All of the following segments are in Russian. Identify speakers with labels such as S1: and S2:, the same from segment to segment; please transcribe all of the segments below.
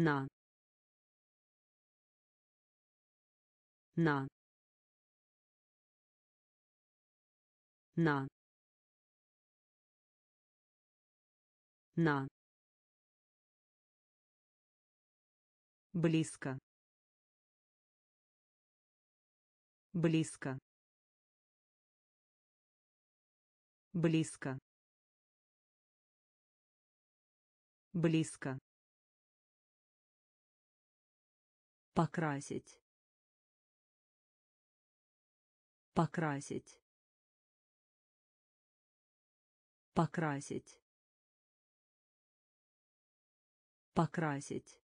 S1: на. На. На. На. Близко. Близко. Близко. Близко покрасить. Покрасить. Покрасить. Покрасить.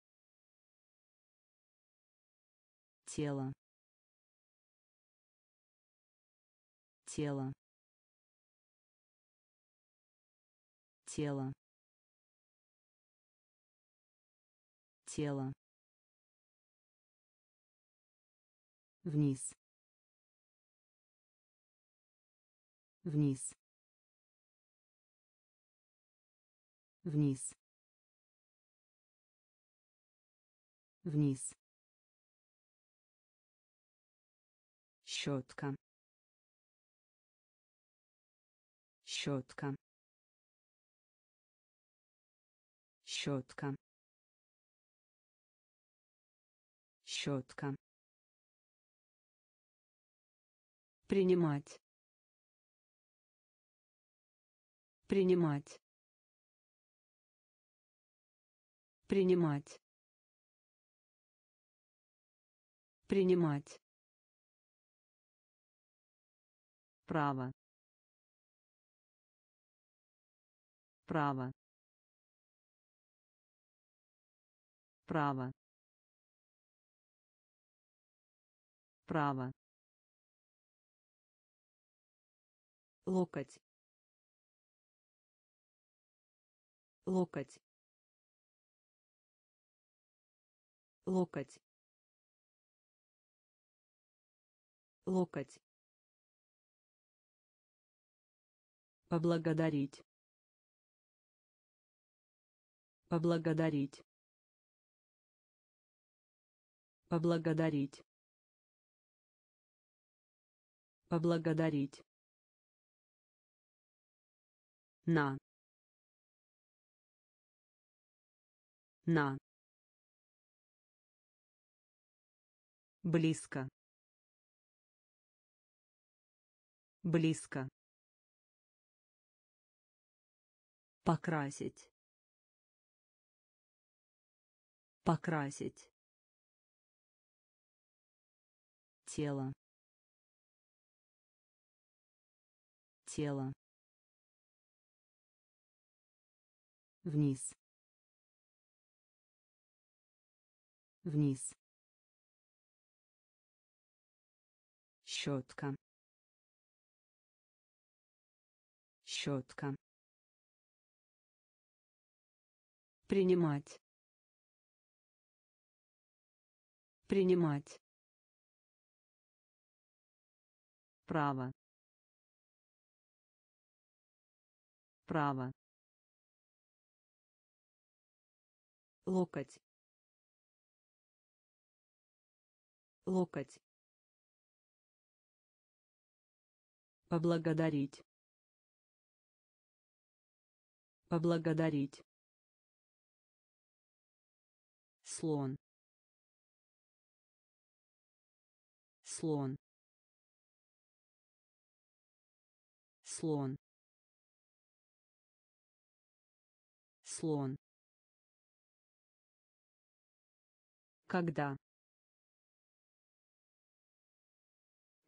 S1: Тело. Тело. Тело. Тело вниз. Вниз. Вниз. Вниз. Щетка. Щетка. Щетка. Щетка принимать принимать принимать принимать. Право. Право. Право. Право локоть. Локоть. Локоть. Локоть. Поблагодарить. Поблагодарить. Поблагодарить. Поблагодарить на. На. Близко. Близко. Покрасить. Покрасить. Тело. Тело вниз. Вниз. Щетка. Щетка. Принимать. Принимать. Право. Право локоть. Локоть. Поблагодарить. Поблагодарить. Слон. Слон. Слон. Слон когда?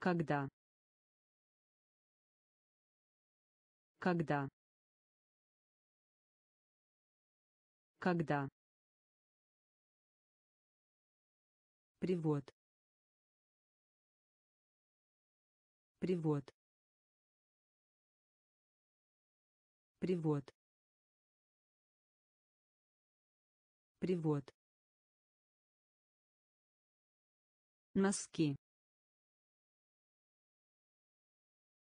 S1: Когда? Когда? Когда? Привод. Привод. Привод. Привод носки.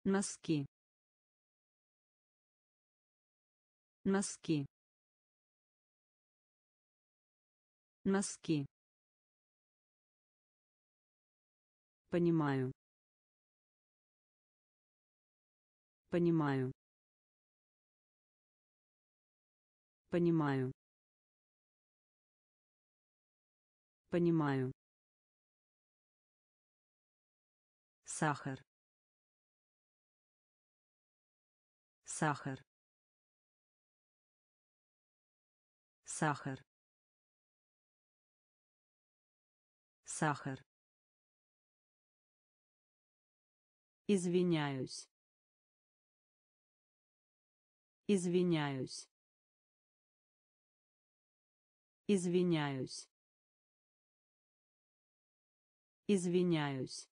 S1: Носки. Носки. Носки. Понимаю. Понимаю. Понимаю. Понимаю сахар. Сахар. Сахар. Сахар. Извиняюсь. Извиняюсь. Извиняюсь. Извиняюсь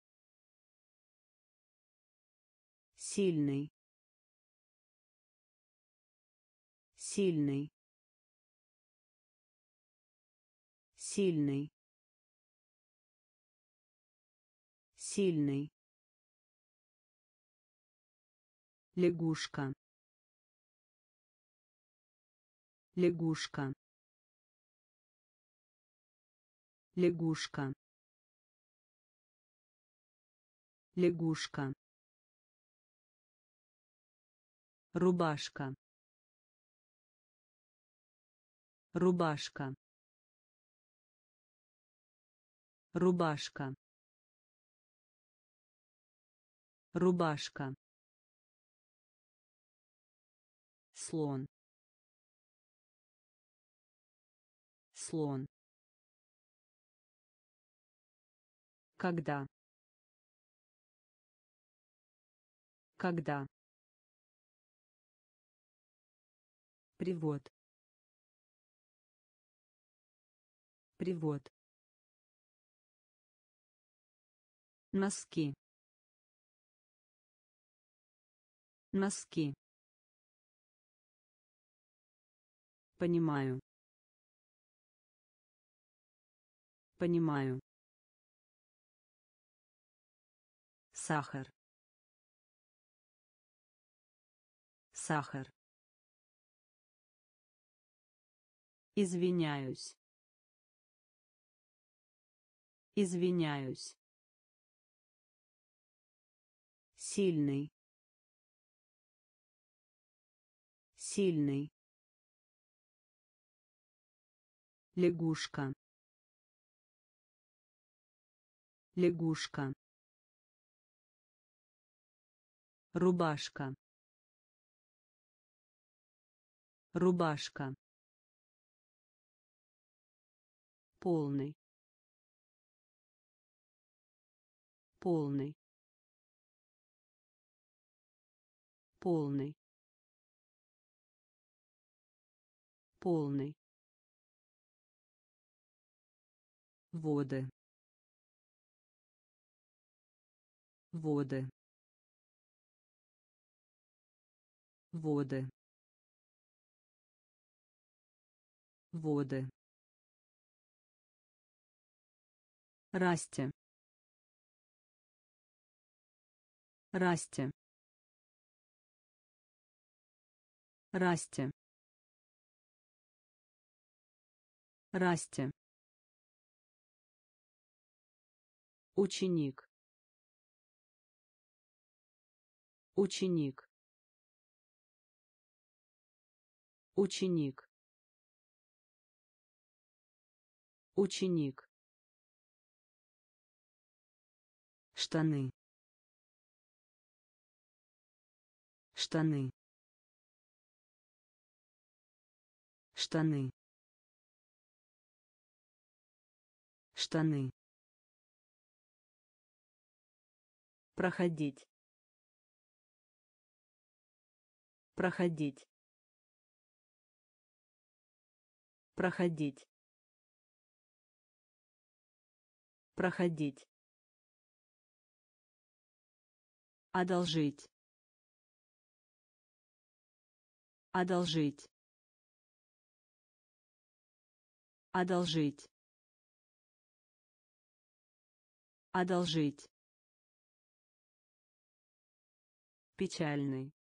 S1: сильный. Сильный. Сильный. Сильный. Лягушка. Лягушка. Лягушка. Лягушка рубашка. Рубашка. Рубашка. Рубашка. Слон. Слон. Когда? Когда привод. Привод. Носки. Носки. Понимаю. Понимаю. Сахар. Сахар извиняюсь. Извиняюсь. Сильный. Сильный. Лягушка. Лягушка. Рубашка. Рубашка полный. Полный. Полный. Полный. Воды. Воды. Воды. Воды Расти. Расти. Расти. Расти. Ученик. Ученик. Ученик. Ученик. Штаны. Штаны. Штаны. Штаны. Проходить. Проходить. Проходить. Проходить одолжить. Одолжить. Одолжить. Одолжить. Печальный.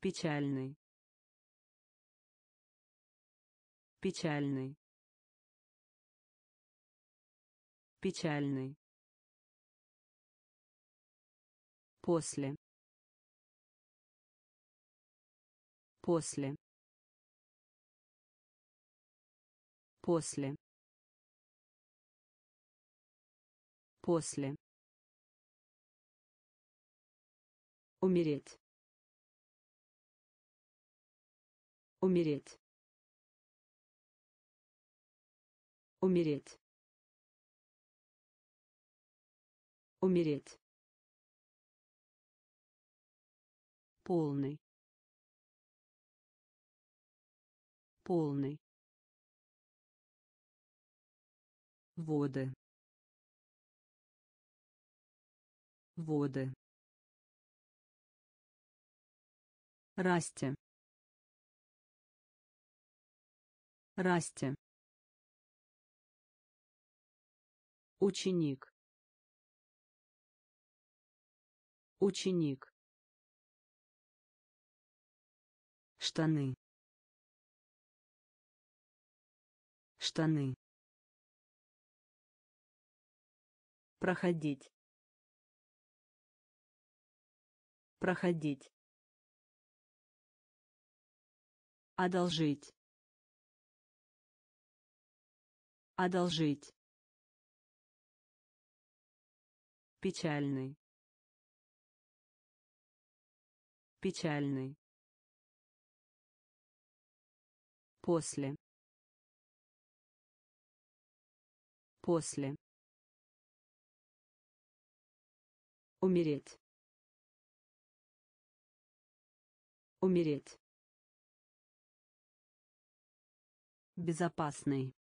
S1: Печальный. Печальный. Печальный после. После. После. После. Умереть. Умереть. Умереть. Умереть полный. Полный. Воды. Воды. Расти. Расти. Ученик. Ученик штаны. Штаны. Проходить. Проходить. Одолжить. Одолжить. Печальный. Печальный после. После. Умереть. Умереть. Безопасный.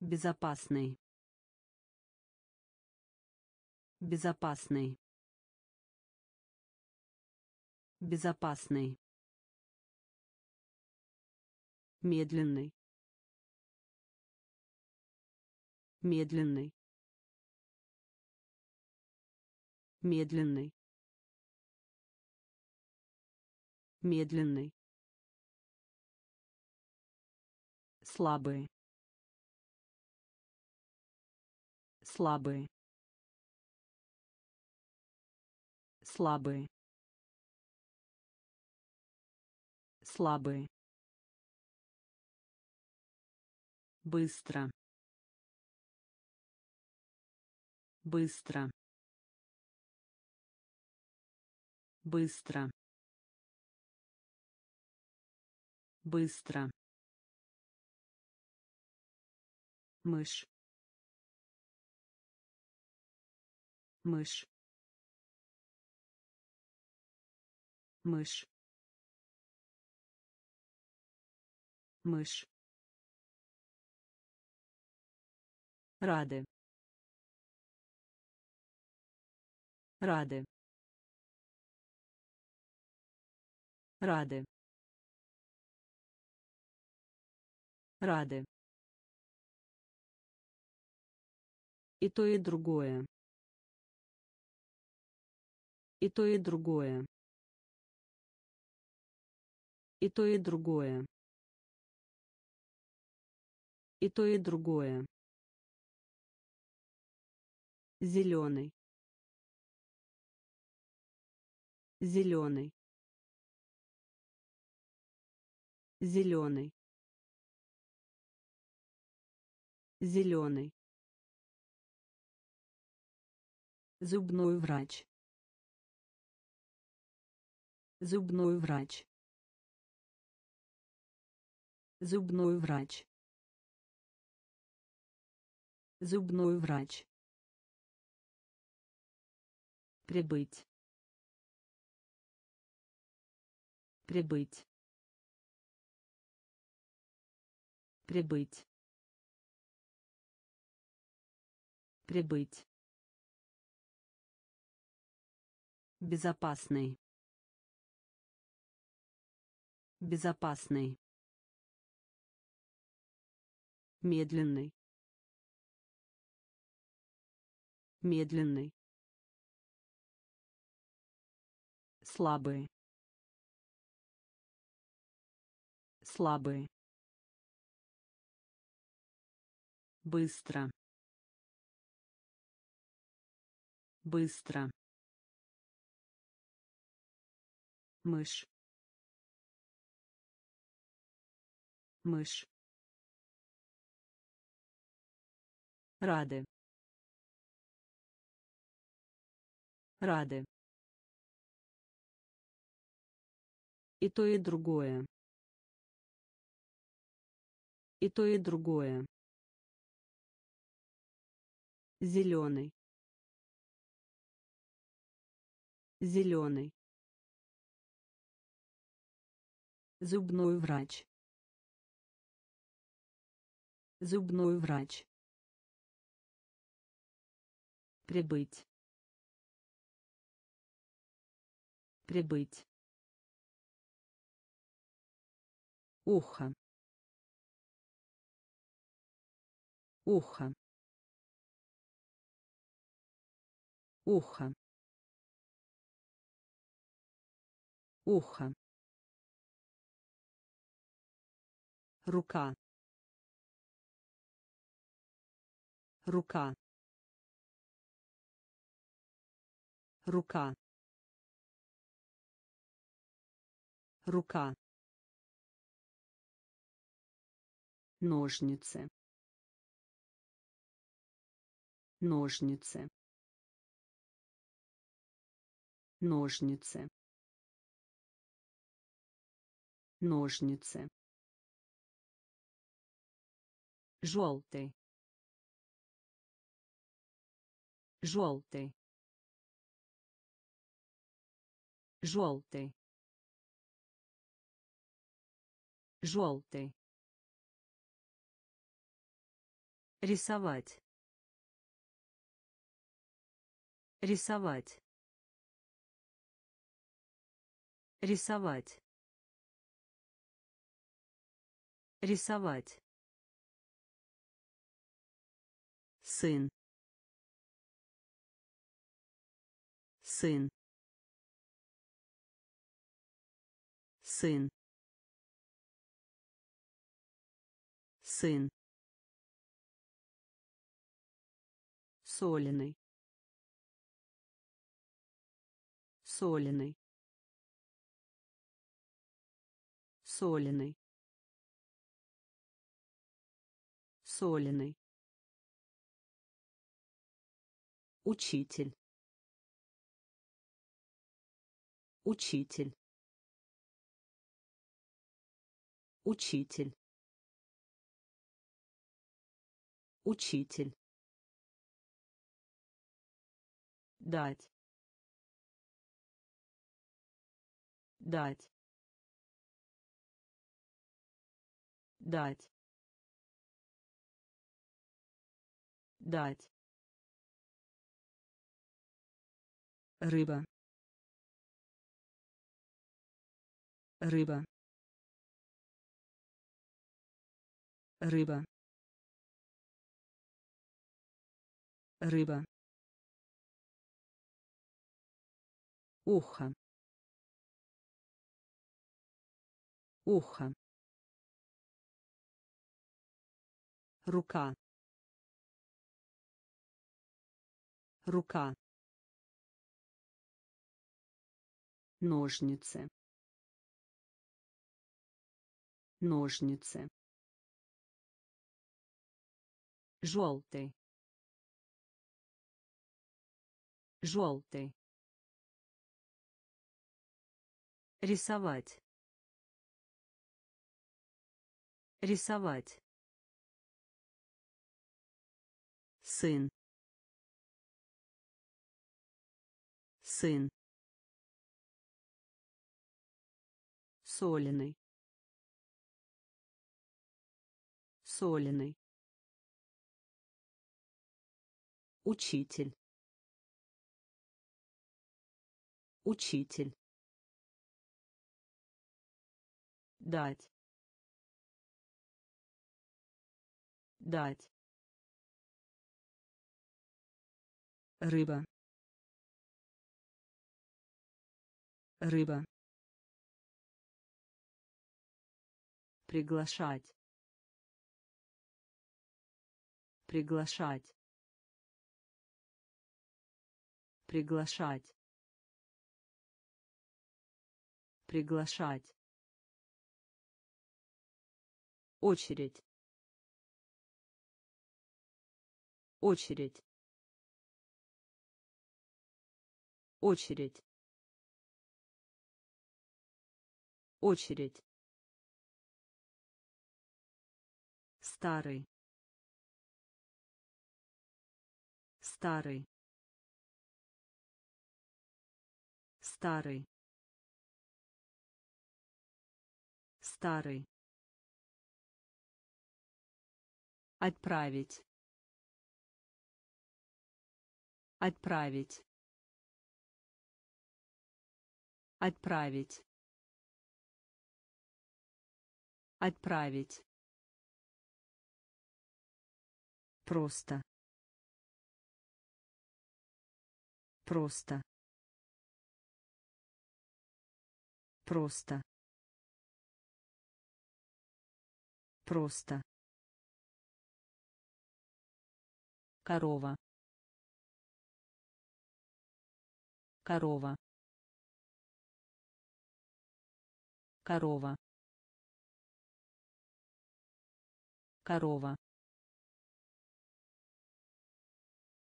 S1: Безопасный. Безопасный. Безопасный медленный. Медленный. Медленный. Медленный. Слабые. Слабые. Слабые. Слабые быстро. Быстро. Быстро. Быстро. Мышь. Мышь. Мышь. Мышь рады. Рады. Рады. Рады. И то и другое. И то и другое. И то и другое. И то и другое зеленый зеленый зеленый зеленый зубной врач. Зубной врач. Зубной врач. Зубной врач прибыть. Прибыть. Прибыть. Прибыть. Безопасный. Безопасный. Медленный. Медленный слабые. Слабые. Быстро. Быстро. Мышь. Мышь. Рады. Рады и то и другое. И то и другое. Зеленый зеленый зубной врач. Зубной врач. Прибыть. Прибыть ухо. Ухо. Ухо. Ухо. Рука. Рука. Рука. Рука ножницы ножницы ножницы ножницы. Желтый желтый желтый желтый рисовать. Рисовать. Рисовать. Рисовать. Сын. Сын. Сын. Сын соленый. Соленый. Соленый. Соленый. Учитель. Учитель. Учитель. Учитель дать. Дать. Дать. Дать. Рыба. Рыба. Рыба. Рыба ухо. Ухо. Рука. Рука. Ножницы. Ножницы. Желтый. Желтый рисовать. Рисовать. Сын. Сын. Соленый. Соленый. Учитель. Учитель дать дать рыба рыба приглашать приглашать приглашать приглашать очередь. Очередь. Очередь. Очередь. Старый. Старый. Старый. Старый отправить. Отправить. Отправить. Отправить. Просто. Просто. Просто. Просто корова. Корова. Корова. Корова.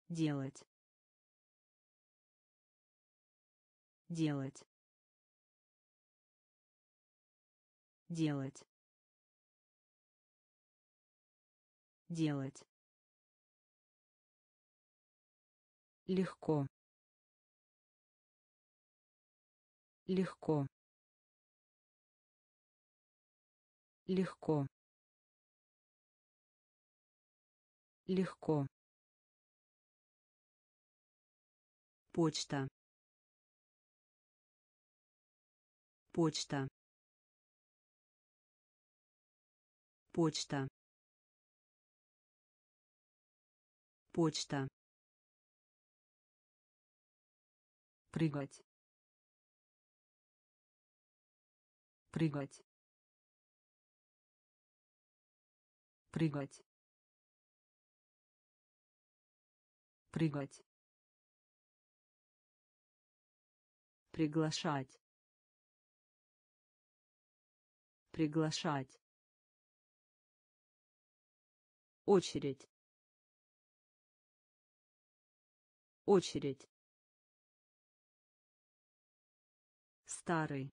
S1: Делать. Делать. Делать. Делать легко. Легко. Легко. Легко. Почта. Почта. Почта. Почта прыгать. Прыгать. Прыгать. Прыгать. Приглашать. Приглашать. Очередь. Очередь старый.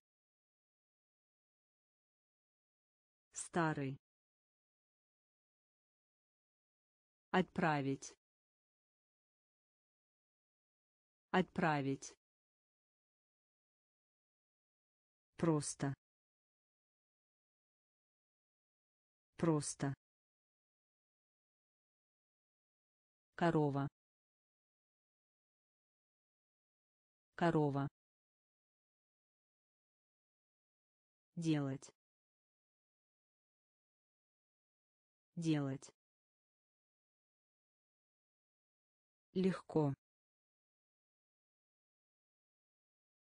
S1: Старый. Отправить. Отправить. Просто. Просто. Корова. Корова делать. Делать. Легко.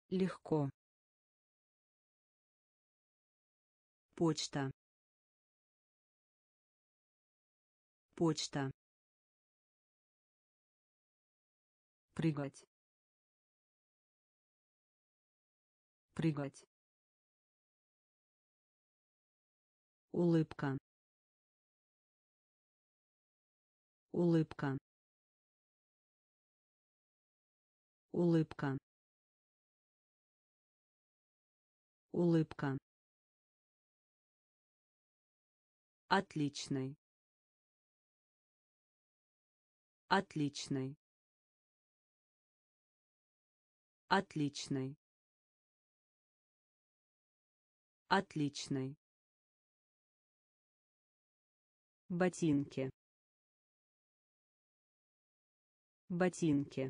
S1: Легко. Почта. Почта. Прыгать. Прыгать улыбка. Улыбка. Улыбка. Улыбка. Отличный. Отличный. Отличный. Отличный ботинки. Ботинки.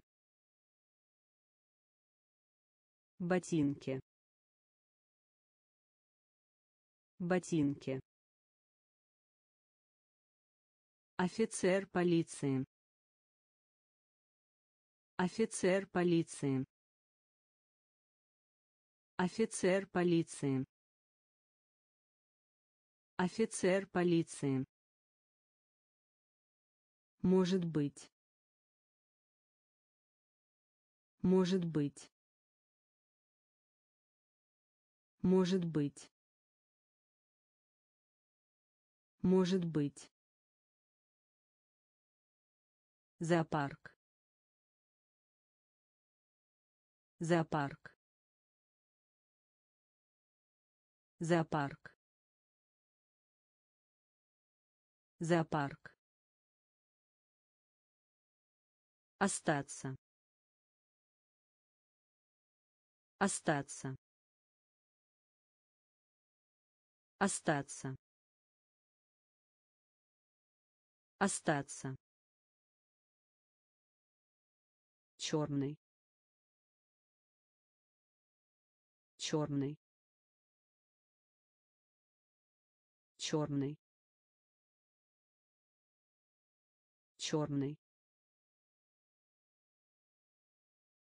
S1: Ботинки. Ботинки. Офицер полиции. Офицер полиции. Офицер полиции. Офицер полиции. Может быть. Может быть. Может быть. Может быть. Зоопарк. Зоопарк. Зоопарк. Зоопарк. Остаться. Остаться. Остаться. Остаться. черный черный черный черный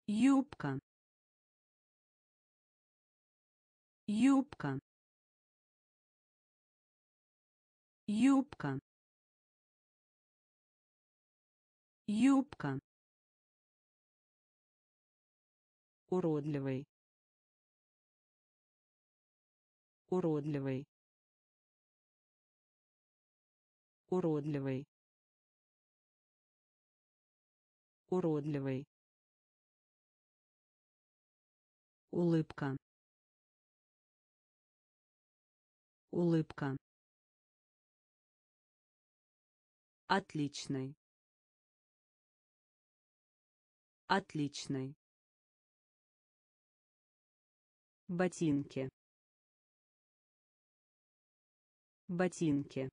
S1: юбка. Юбка. Юбка. Юбка. Уродливый. Уродливый. Уродливый. Уродливый улыбка. Улыбка. Отличный. Отличный. Ботинки. Ботинки.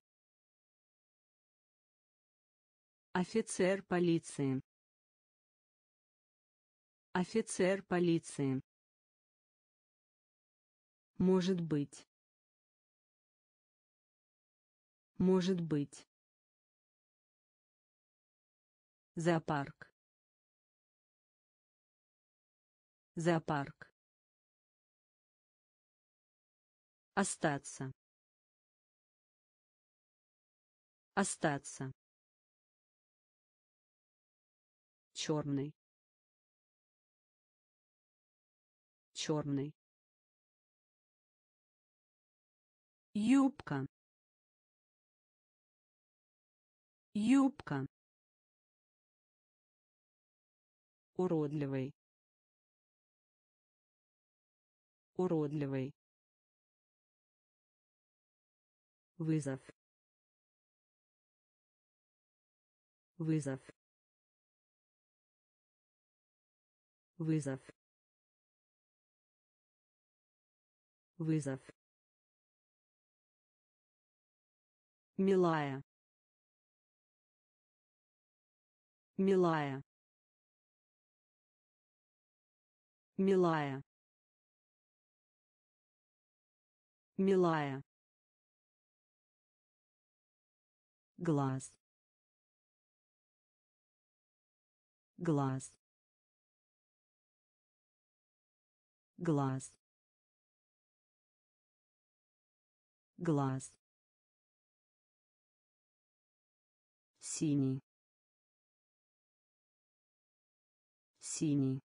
S1: Офицер полиции. Офицер полиции может быть может быть зоопарк зоопарк Остаться. Остаться. Черный. Черный. Юбка. Юбка. Уродливый. Уродливый. вызов вызов вызов вызов милая. Милая. Милая. Милая. Глаз. Глаз. Глаз. Глаз синий. Синий.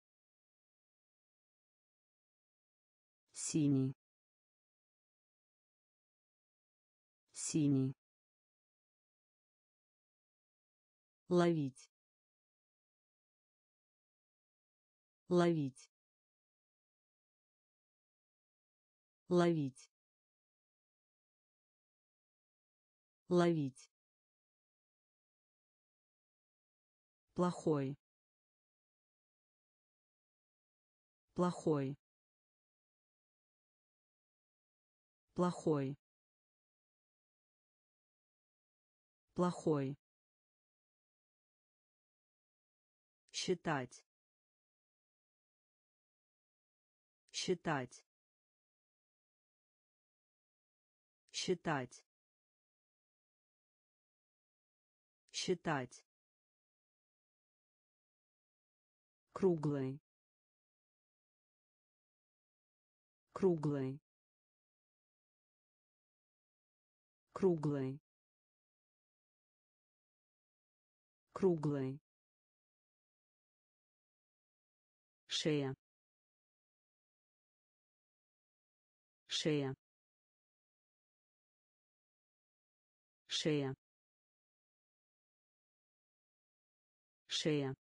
S1: Синий. Синий. Ловить. Ловить. Ловить. Ловить плохой. Плохой. Плохой. Плохой. Считать. Считать. Считать. Считать круглый круглый круглый круглый шея. Шея. Шея. Шея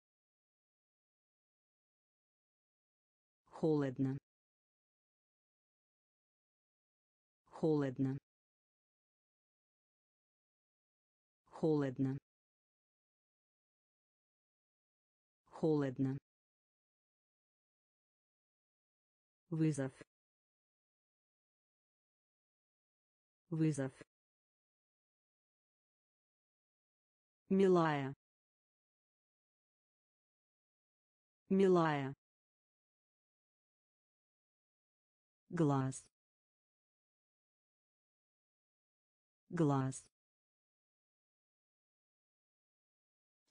S1: холодно. Холодно. Холодно. Холодно. Вызов. Вызов. Милая. Милая глаз. Глаз.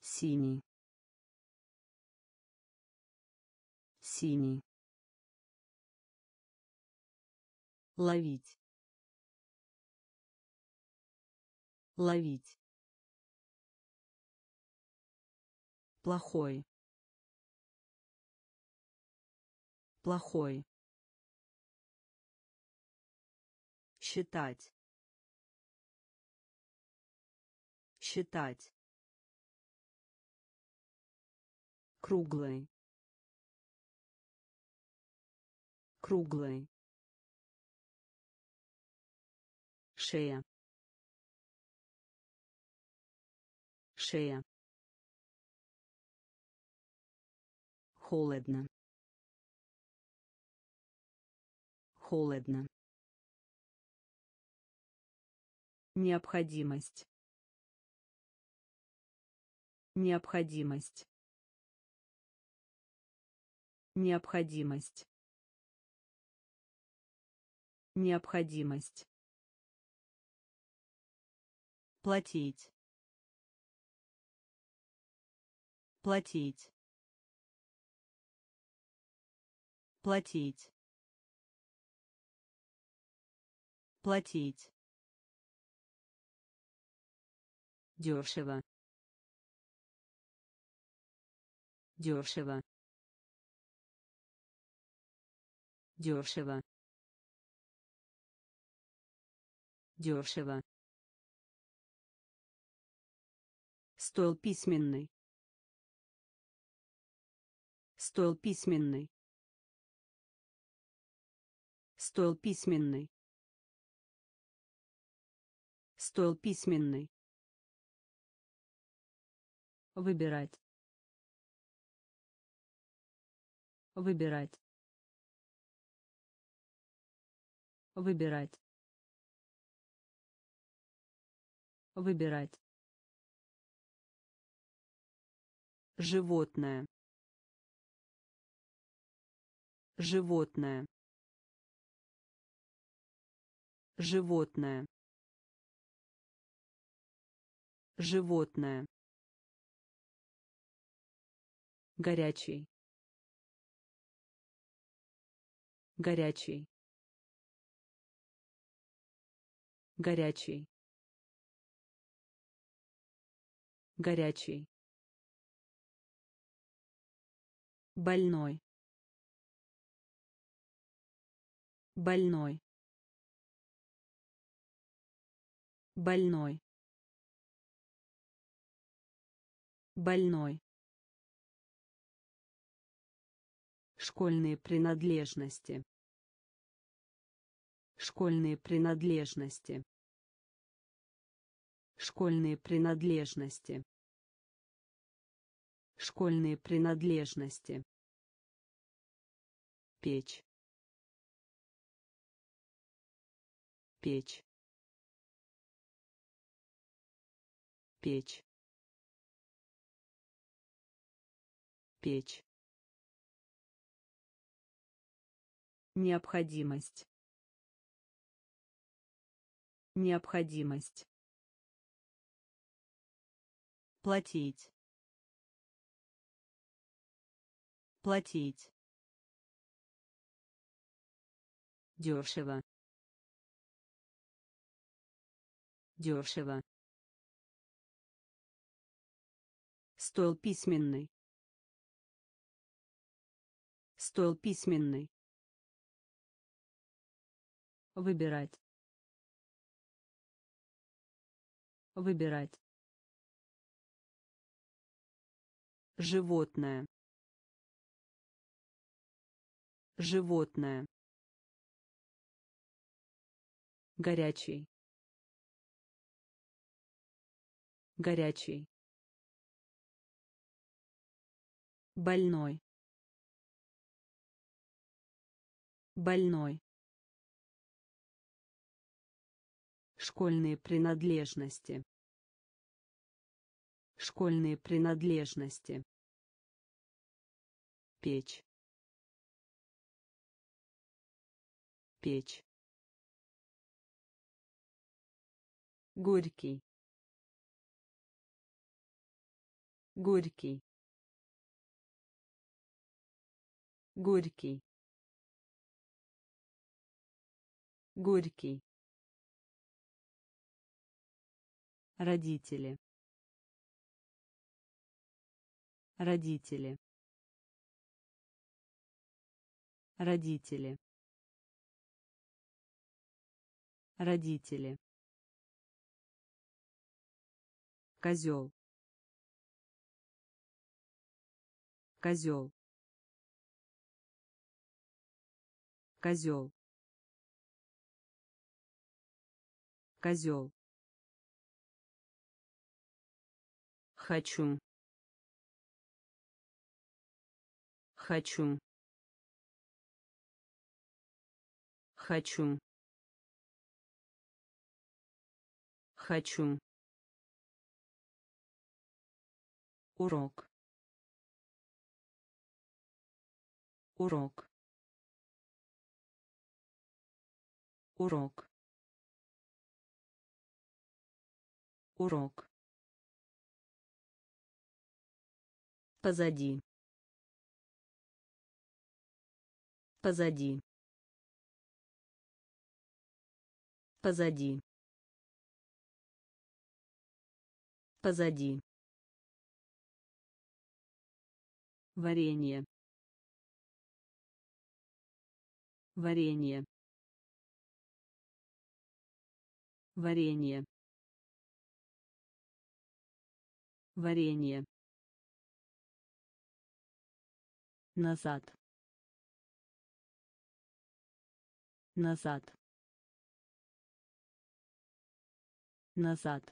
S1: Синий. Синий. Ловить. Ловить. Плохой. Плохой считать. Считать. Круглый. Круглый. Шея. Шея. Холодно. Холодно необходимость. Необходимость. Необходимость. Необходимость. Платить. Платить. Платить. Платить дешево дешево дешево дешево Стоил письменный. Стоил письменный. Стоил письменный. Стоил письменный. Выбирать. Выбирать. Выбирать. Выбирать. Животное. Животное. Животное. Животное. Горячий. Горячий. Горячий. Горячий. больной больной больной больной школьные принадлежности школьные принадлежности школьные принадлежности Школьные принадлежности. Печь. Печь. Печь. Печь. Необходимость. Необходимость. Платить. Платить. Дешево. Дешево. Стол письменный. Стол письменный. Выбирать. Выбирать. Животное. Животное. Горячий. Горячий. Больной. Больной. Школьные принадлежности. Школьные принадлежности. Печь. Печь. Горький. Горький. Горький. Горький. Родители. Родители. Родители. Родители. Козел. Козел. Козел. Козел. Хочу. Хочу. Хочу. Хочу. Урок. Урок. Урок. Урок. Позади. Позади. Позади. Позади. Варенье. Варенье. Варенье. Варенье. Назад. Назад. Назад.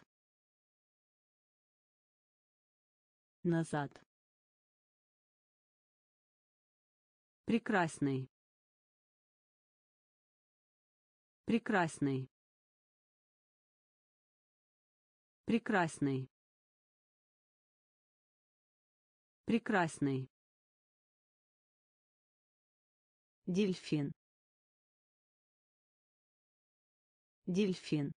S1: Назад. Прекрасный. Прекрасный. Прекрасный. Прекрасный Дельфин. Дельфин.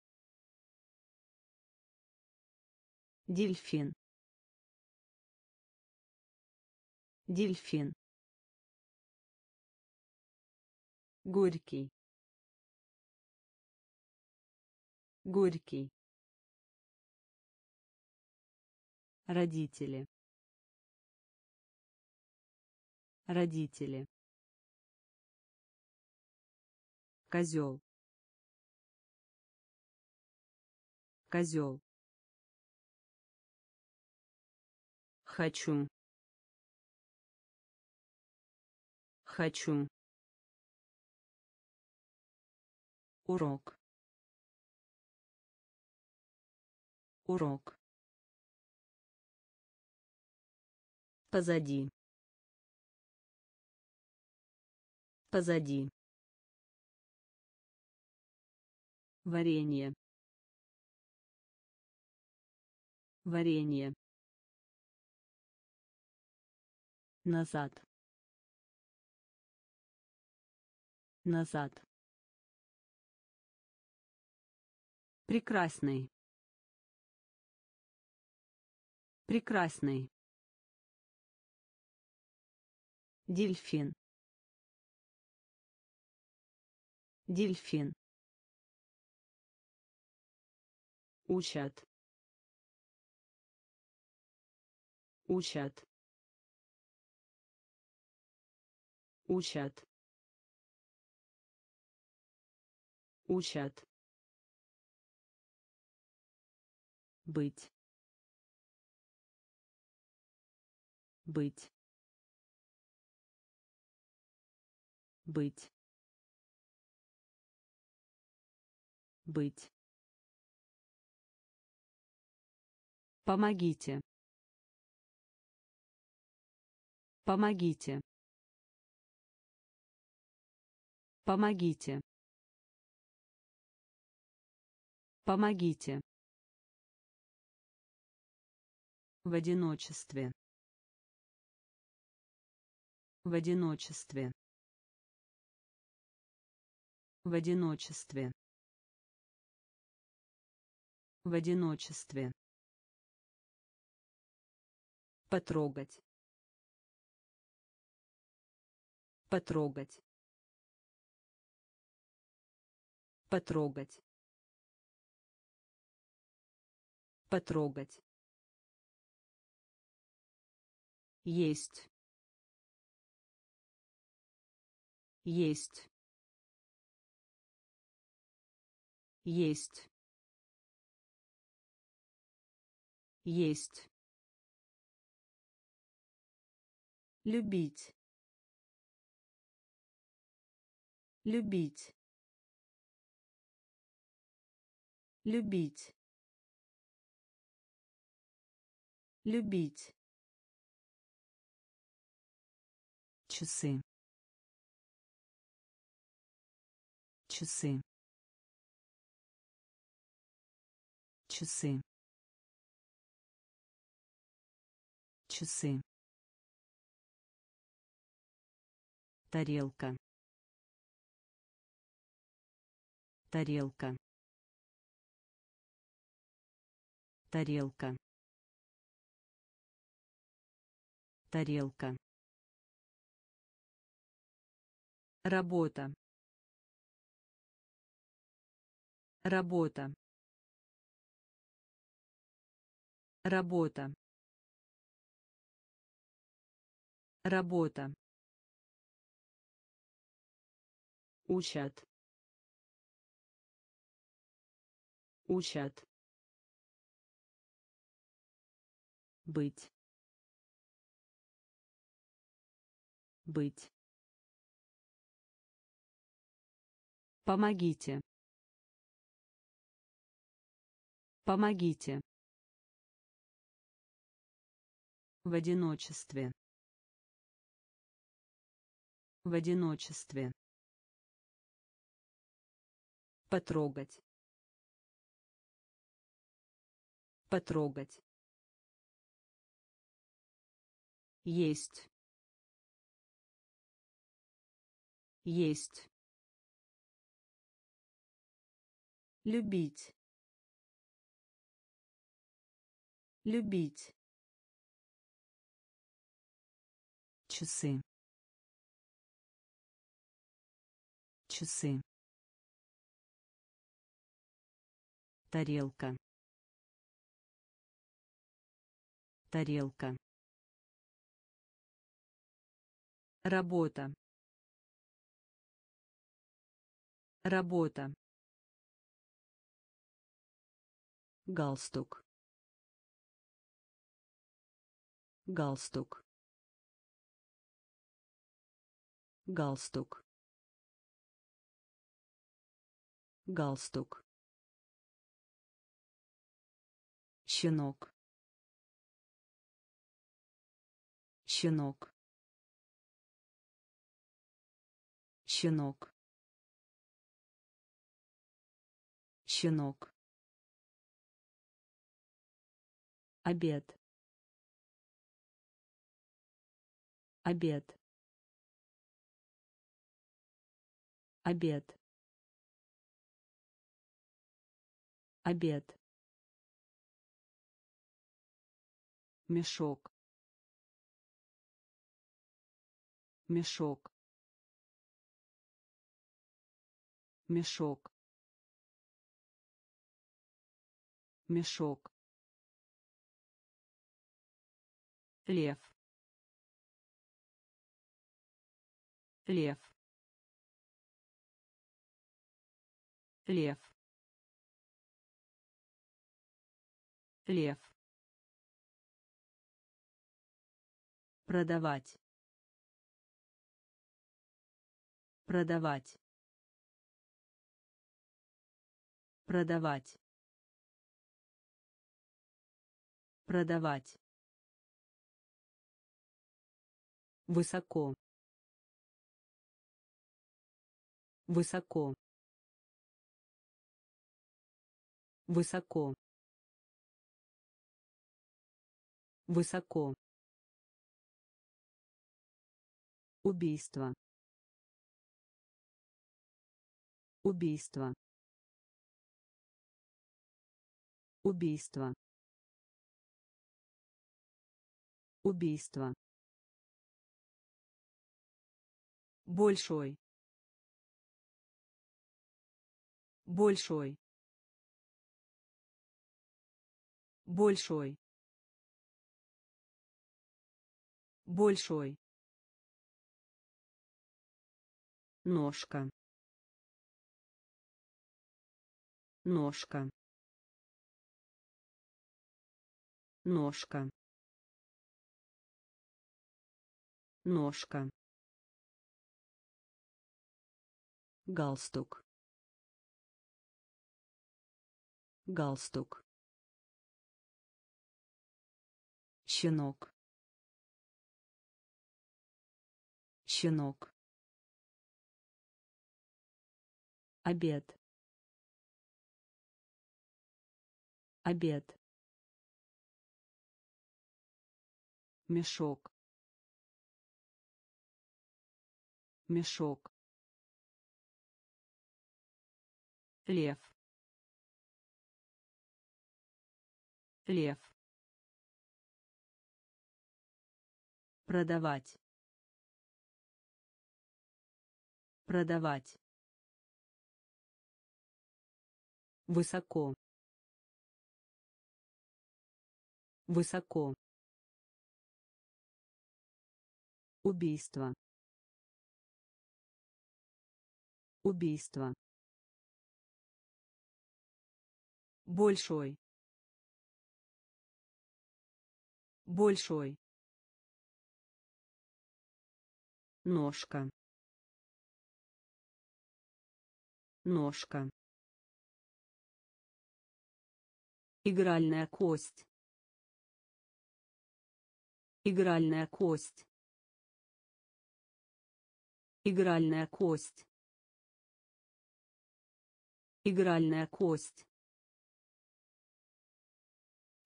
S1: Дельфин. Дельфин. Горький. Горький. Родители. Родители. Козел. Козел. Хочу. Хочу. Урок. Урок. Позади. Позади Варенье. Варенье. Назад. Назад. Прекрасный. Прекрасный. Дельфин. Дельфин. Учат. Учат. Учат. Учат. Быть. Быть. Быть. Быть помогите. Помогите. Помогите. Помогите. В одиночестве. В одиночестве. В одиночестве. В одиночестве потрогать. Потрогать. Потрогать. Потрогать. Есть. Есть. Есть. Есть любить. Любить. Любить. Любить. Часы. Часы. Часы. Часы тарелка. Тарелка. Тарелка. Тарелка. Работа. Работа. Работа. Работа учат. Учат. Быть. Быть. Помогите. Помогите. В одиночестве. В одиночестве потрогать. Потрогать. Есть. Есть. Любить. Любить. Часы. Часы тарелка. Тарелка. Работа. Работа. Галстук. Галстук. Галстук. Галстук щенок. Щенок. Щенок. Щенок. Обед. Обед. Обед. Обед мешок. Мешок. Мешок. Мешок. Лев. Лев. Лев. Лев продавать. Продавать. Продавать. Продавать. Высоко. Высоко. Высоко. Высоко убийство. Убийство. Убийство. Убийство. Большой. Большой. Большой. Большой ножка ножка ножка ножка галстук галстук щенок щенок обед. Обед. Мешок. Мешок. Лев. Лев. Продавать. Продавать высоко. Высоко. Убийство. Убийство. Большой. Большой. Ножка. Ножка игральная кость. Игральная кость. Игральная кость. Игральная кость.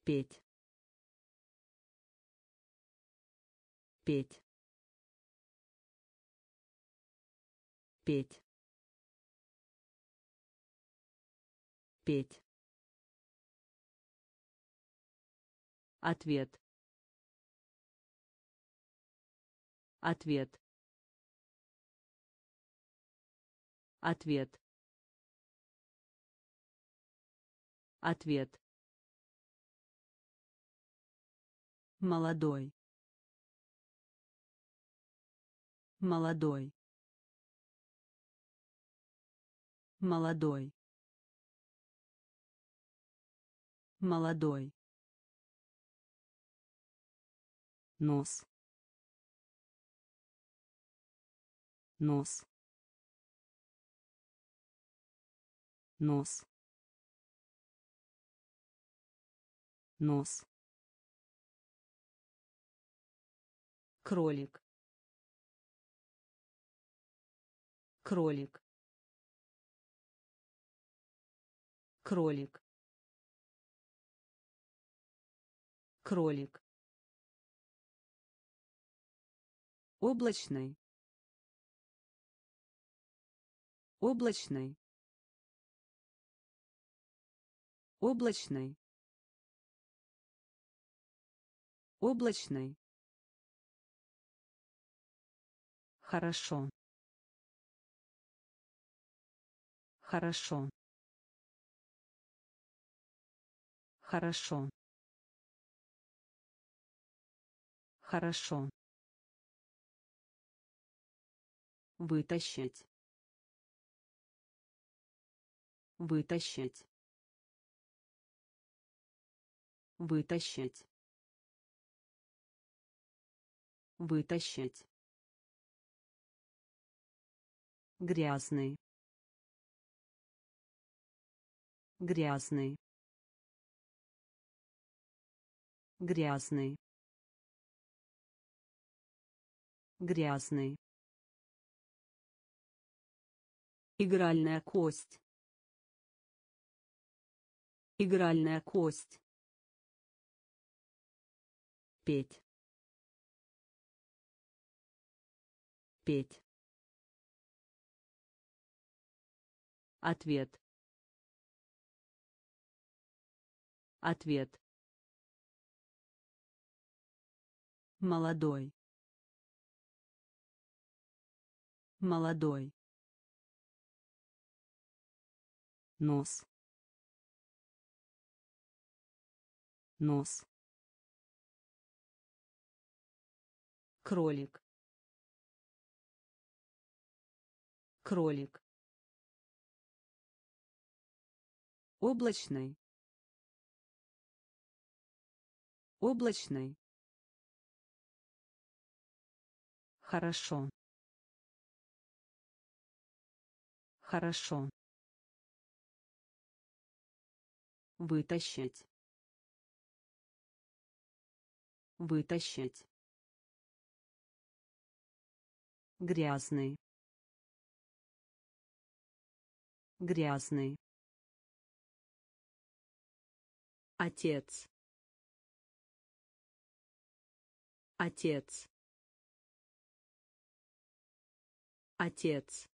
S1: Петь. Петь. Петь. Петь ответ. Ответ. Ответ. Ответ. Молодой. Молодой. Молодой. Молодой нос. Нос. Нос. Нос. Кролик. Кролик. Кролик. Кролик облачный облачный облачный облачный Хорошо. Хорошо. Хорошо. Хорошо. Вытащить. Вытащить. Вытащить. Вытащить. Грязный. Грязный. Грязный. Грязный. Игральная кость. Игральная кость. Петь. Петь. Ответ. Ответ. Молодой. Молодой. Нос. Нос. Кролик. Кролик. Облачный. Облачный. Хорошо. Хорошо. Вытащить. Вытащить. Грязный. Грязный. Отец. Отец. Отец.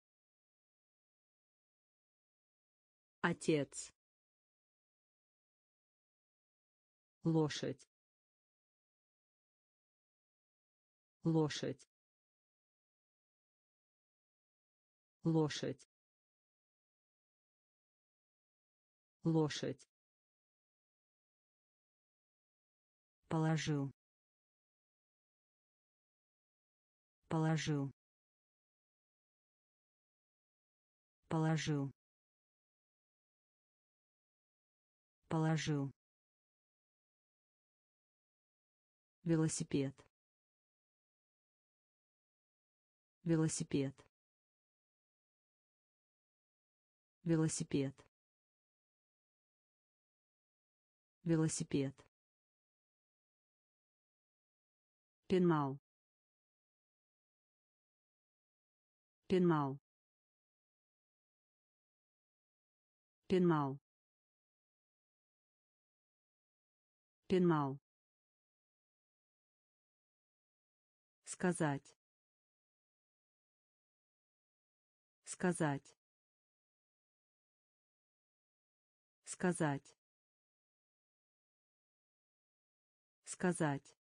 S1: Отец. Лошадь. Лошадь. Лошадь. Лошадь. Положил. Положил. Положил. Положил. Велосипед. Велосипед. Велосипед. Велосипед. Пенал. Пенал. Пенал. Пенал. Сказать. Сказать. Сказать. Сказать.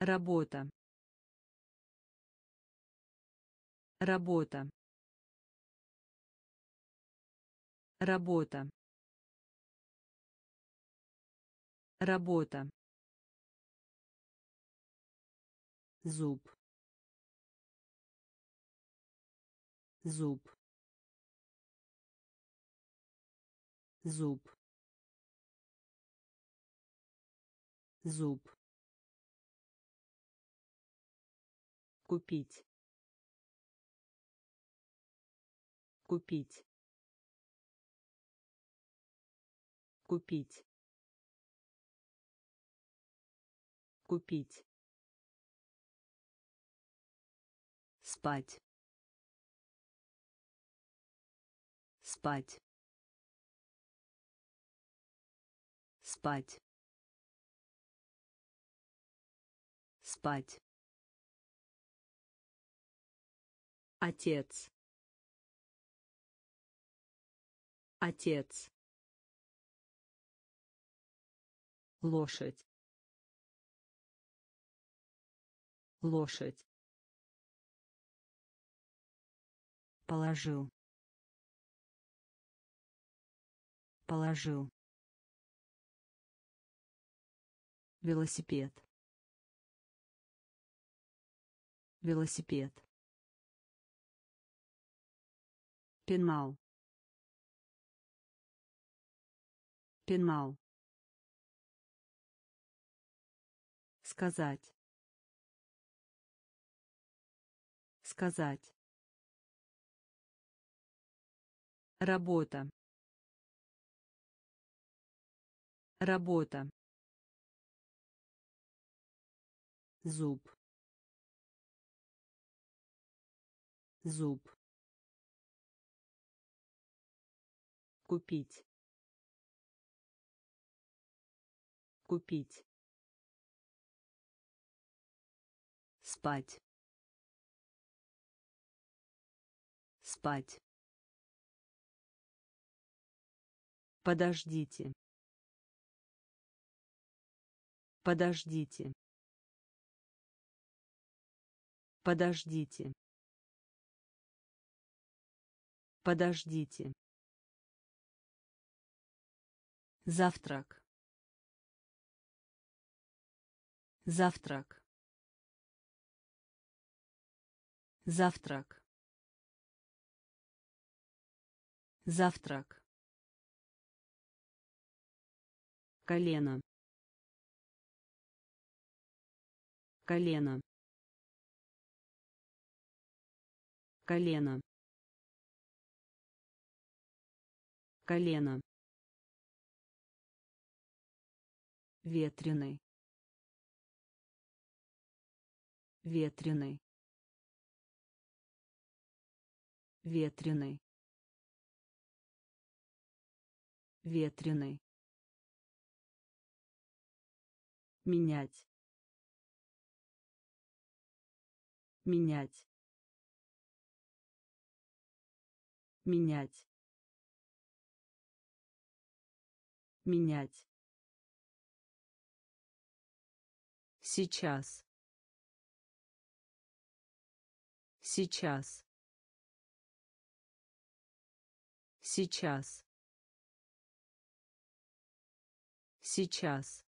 S1: Работа. Работа. Работа. Работа. Зуб. Зуб. Зуб. Зуб. Купить. Купить. Купить. Купить спать. Спать. Спать. Спать. Отец. Отец. Лошадь. Лошадь Положил. Положил. Велосипед. Велосипед. Пенал. Пенал. Сказать. Сказать. Работа. Работа. Зуб. Зуб. Купить. Купить. Спать. Спать. Подождите. Подождите. Подождите. Подождите. Завтрак. Завтрак. Завтрак. Завтрак. Колено. Колено. Колено. Колено. Ветреный. Ветреный. Ветреный. Ветреный менять. Менять. Менять. Менять. Сейчас. Сейчас. Сейчас. Сейчас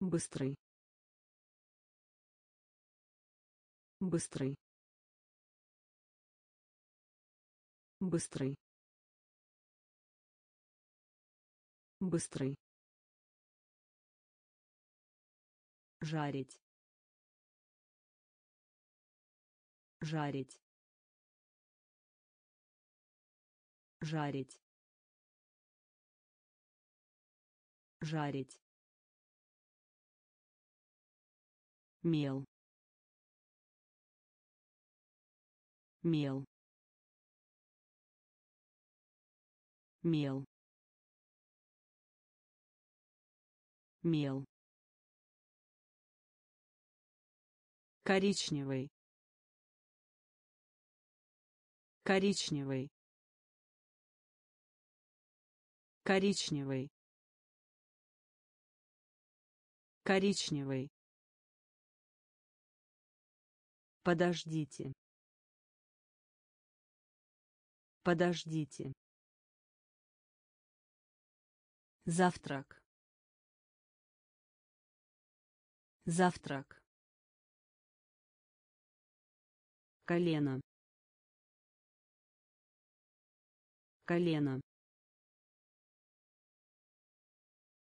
S1: быстрый. Быстрый. Быстрый. Быстрый. Жарить. Жарить. Жарить. Жарить мел. Мел. Мел. Мел. Коричневый. Коричневый. Коричневый. Коричневый подождите. Подождите. Завтрак. Завтрак. Колено. Колено.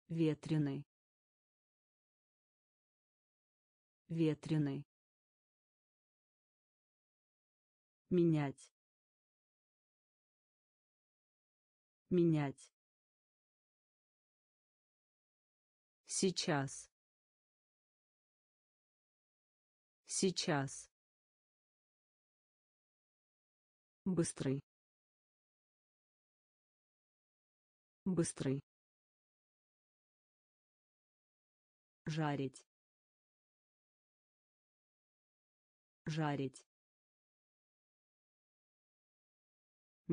S1: Ветреный. Ветреный менять. Менять. Сейчас. Сейчас. Быстрый. Быстрый. Жарить. Жарить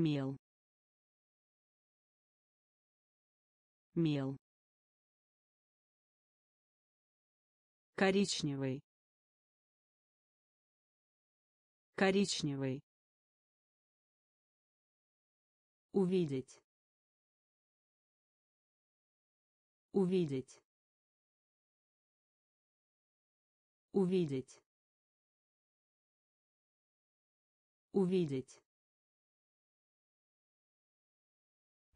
S1: мел. Мел. Коричневый. Коричневый. Увидеть. Увидеть. Увидеть. Увидеть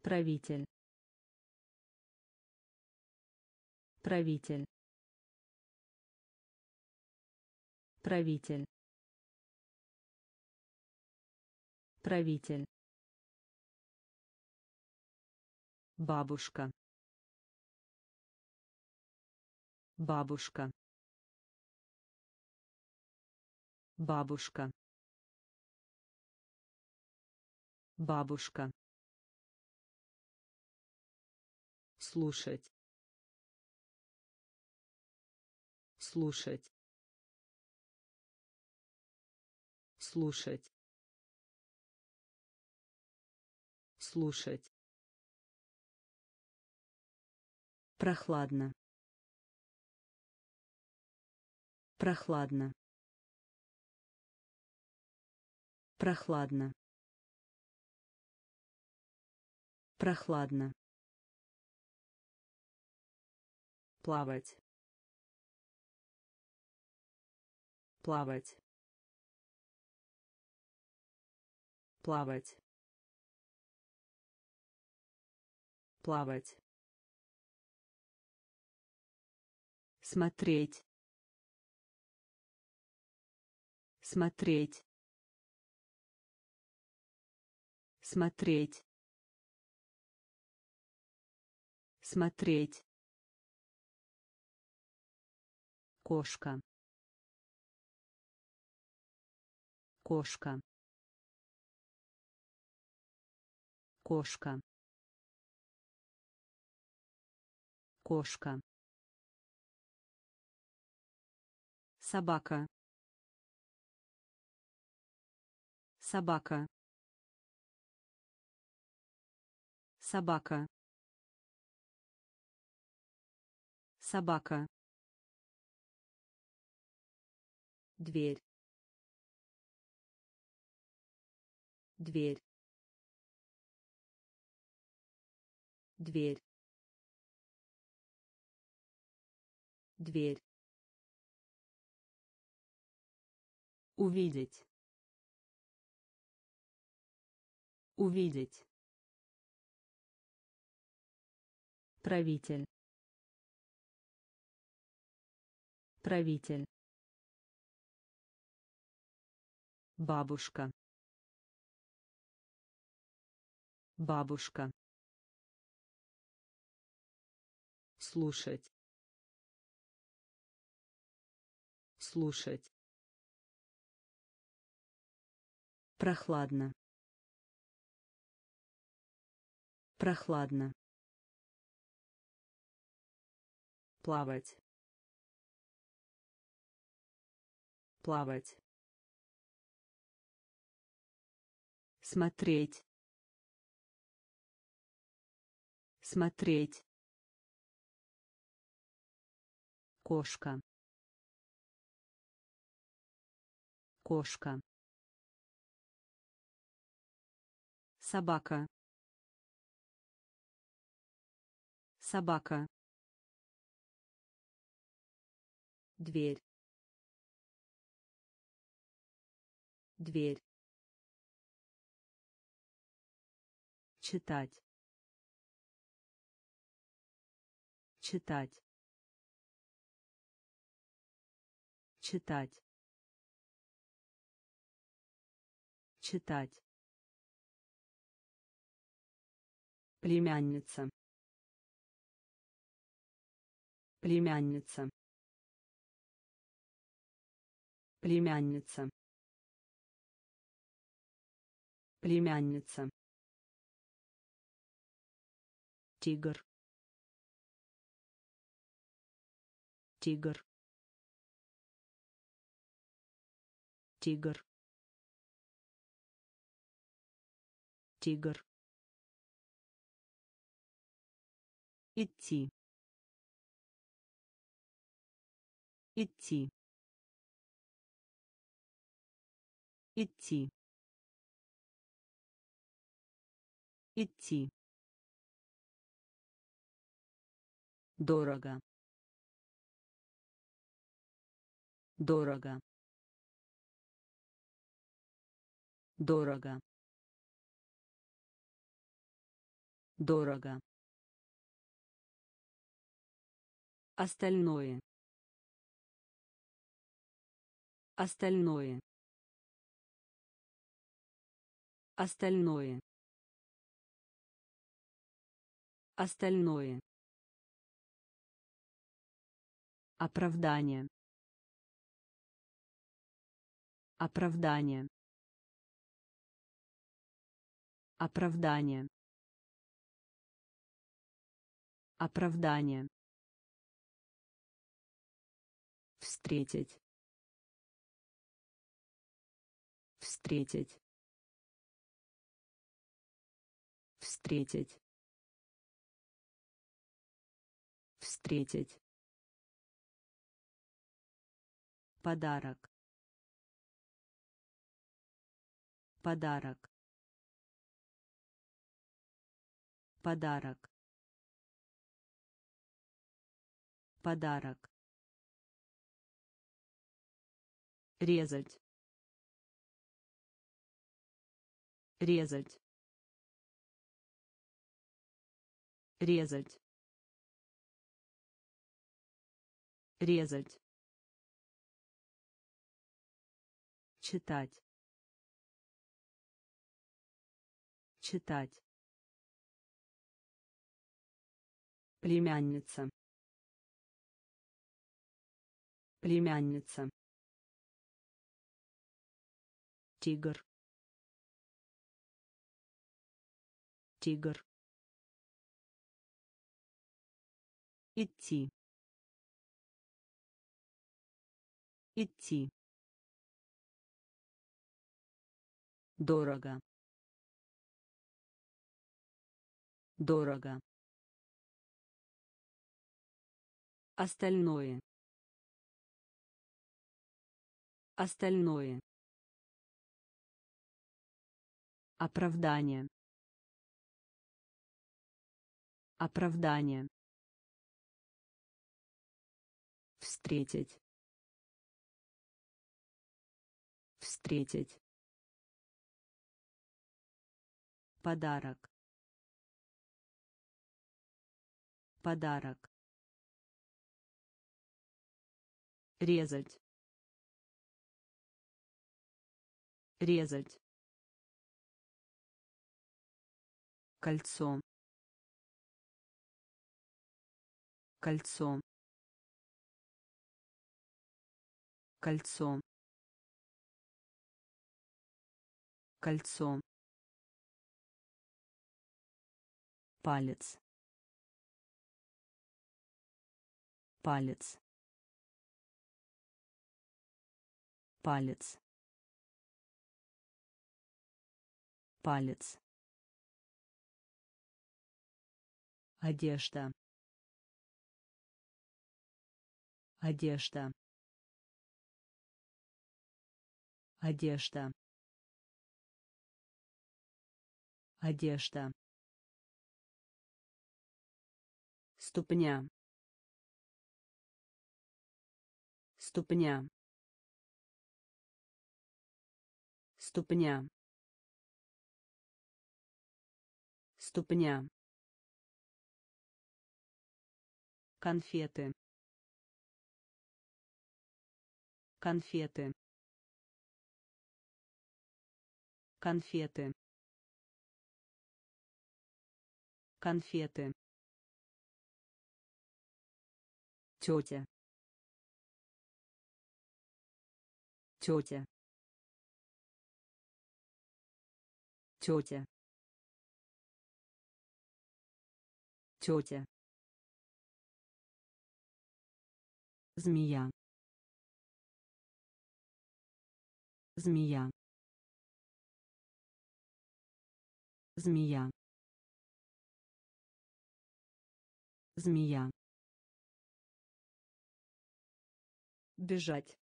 S1: правитель. Правитель. Правитель. Правитель. Бабушка. Бабушка. Бабушка. Бабушка слушать. Слушать. Слушать. Слушать. Прохладно. Прохладно. Прохладно. Прохладно плавать. Плавать. Плавать. Плавать. Смотреть. Смотреть. Смотреть. Смотреть кошка. Кошка. Кошка. Кошка. Собака. Собака. Собака. Собака дверь. Дверь. Дверь. Дверь. Увидеть. Увидеть. Правитель. Правитель бабушка. Бабушка. Слушать. Слушать. Прохладно. Прохладно. Плавать. Плавать смотреть. Смотреть. Кошка. Кошка. Собака. Собака. Дверь. Дверь читать. Читать. Читать. Читать. Племянница. Племянница. Племянница. Племянница тигр. Тигр. Тигр. Тигр. Идти. Идти. Идти. Идти дорого. Дорого. Дорого. Дорого. Остальное. Остальное. Остальное. Остальное оправдание. Оправдание. Оправдание. Оправдание. Встретить. Встретить. Встретить. Встретить подарок. Подарок. Подарок. Подарок. Резать. Резать. Резать. Резать читать. Читать. Племянница. Племянница. Тигр. Тигр. Идти. Идти дорого. Дорого. Остальное. Остальное. Оправдание. Оправдание. Встретить. Встретить подарок. Подарок. Резать. Резать. Кольцо. Кольцо. Кольцо. Кольцо палец. Палец. Палец. Палец. Одежда. Одежда. Одежда. Одежда ступня. Ступня. Ступня. Ступня. Конфеты. Конфеты. Конфеты. Конфеты тетя. Тетя. Тетя. Тетя. Змея. Змея. Змея. Змея бежать.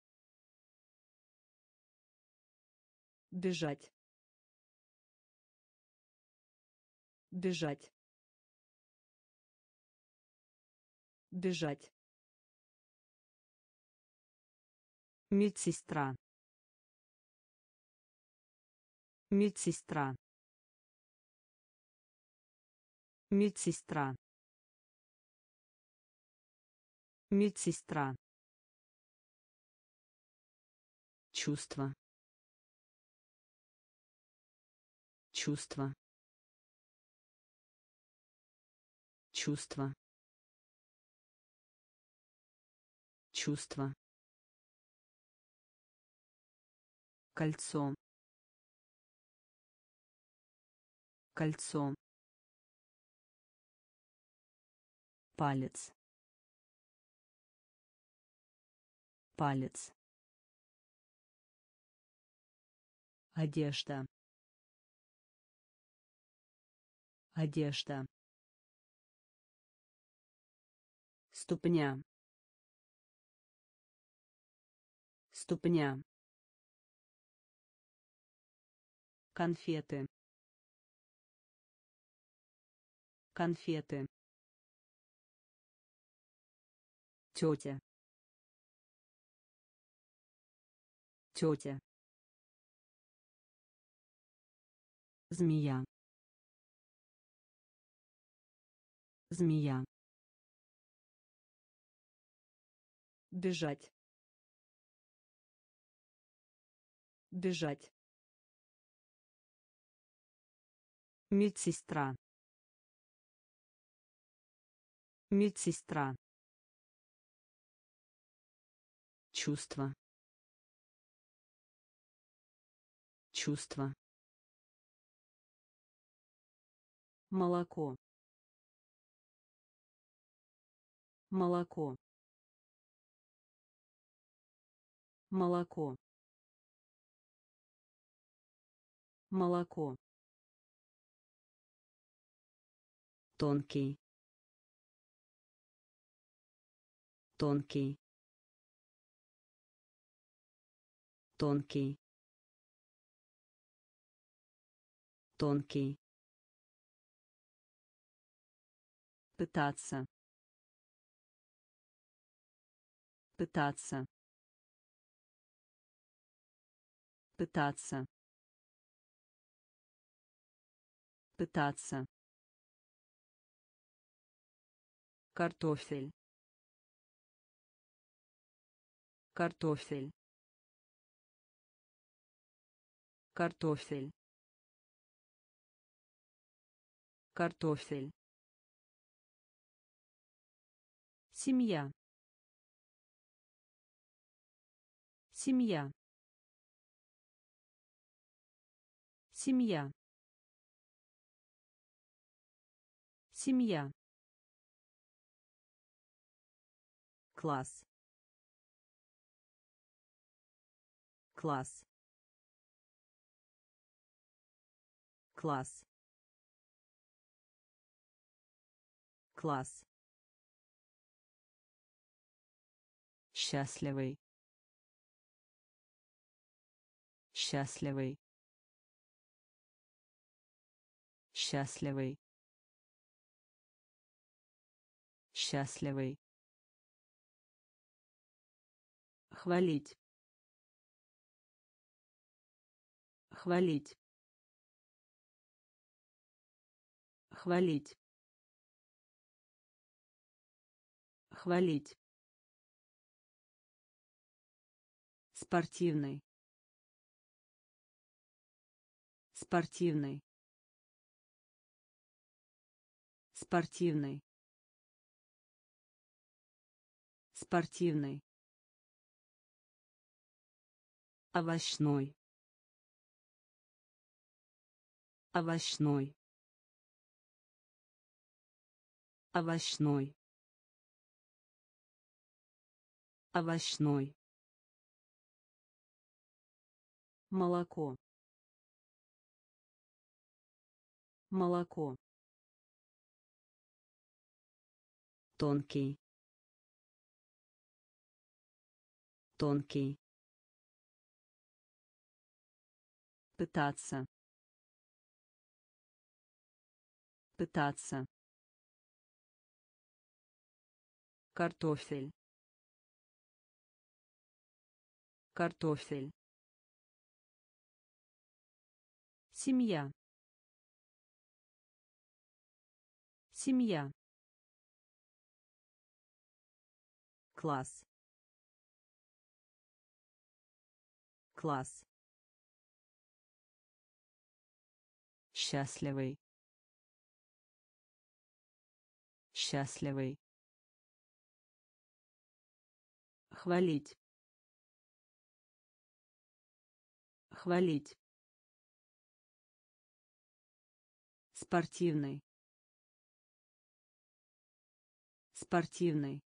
S1: Бежать.
S2: Бежать. Бежать.
S1: Медсестра. Медсестра. Медсестра. Медсестра чувство чувство чувство чувство кольцо. Кольцо. Палец. Палец одежда. Одежда. Ступня. Ступня. Конфеты. Конфеты. Тетя. Тетя змея змея
S2: бежать. Бежать.
S1: медсестра медсестра чувство чувство
S2: молоко. Молоко. Молоко. Молоко.
S1: Тонкий. Тонкий. Тонкий. Тонкий пытаться. Пытаться. Пытаться. Пытаться.
S2: Картофель. Картофель. Картофель. Картофель семья. Семья. Семья. Семья.
S1: Класс. Класс. Класс. Класс счастливый. Счастливый. Счастливый. Счастливый.
S2: Хвалить. Хвалить. Хвалить. Хвалить спортивный. Спортивный. Спортивный. Спортивный.
S1: Овощной. Овощной. Овощной. Овощной
S2: молоко молоко
S1: тонкий тонкий пытаться
S2: Пытаться. Картофель. Картофель. Семья. Семья. класс. Класс. Счастливый. Счастливый. Хвалить. Хвалить спортивный. Спортивный.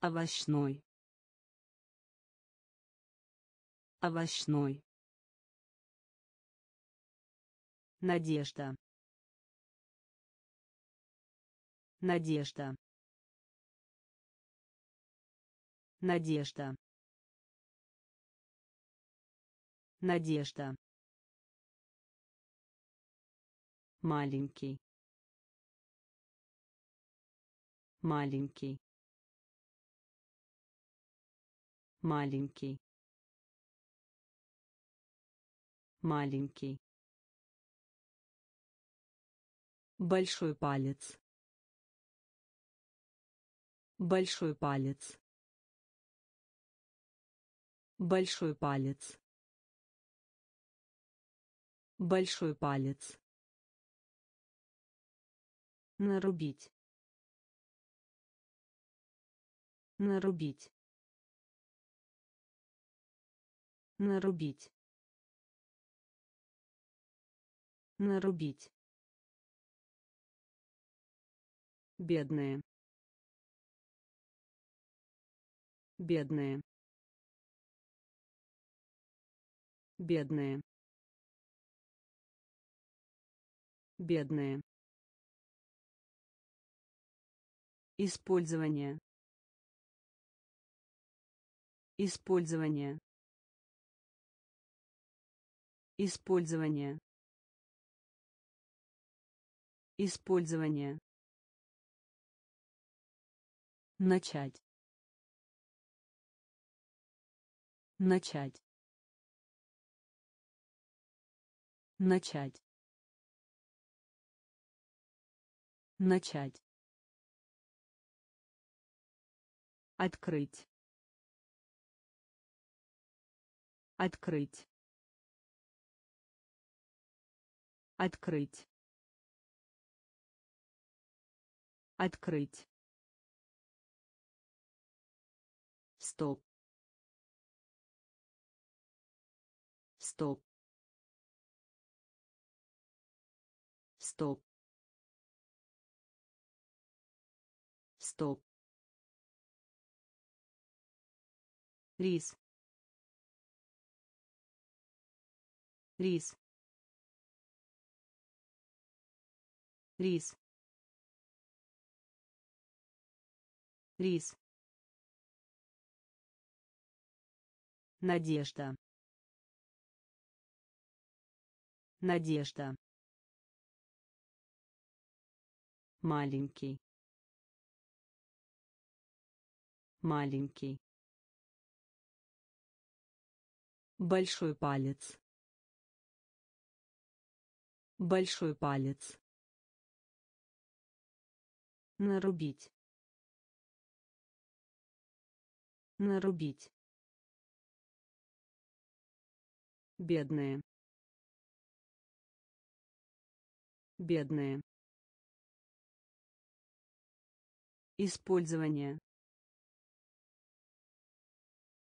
S2: Овощной. Овощной. Надежда. Надежда. Надежда. Надежда маленький. Маленький. Маленький. Маленький. Большой палец. Большой палец. Большой палец. Большой палец нарубить нарубить нарубить нарубить. Бедные бедные бедные бедные использование. Использование. Использование. Использование. Начать. Начать. Начать. Начать открыть. Открыть. Открыть. Открыть. Стоп. Стоп. Стоп. Стоп рис. Рис. Рис. Рис. Надежда. Надежда. Маленький. Маленький большой палец. Большой палец. Нарубить. Нарубить. Бедные. Бедные. Использование.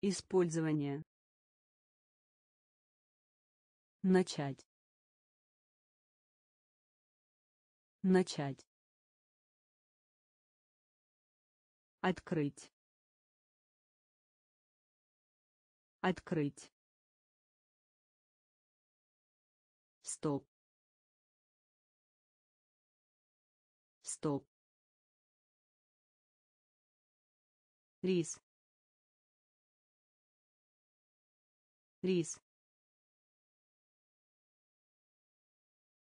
S2: Использование начать. Начать. Открыть. Открыть. Стоп. Стоп. Рис. Рис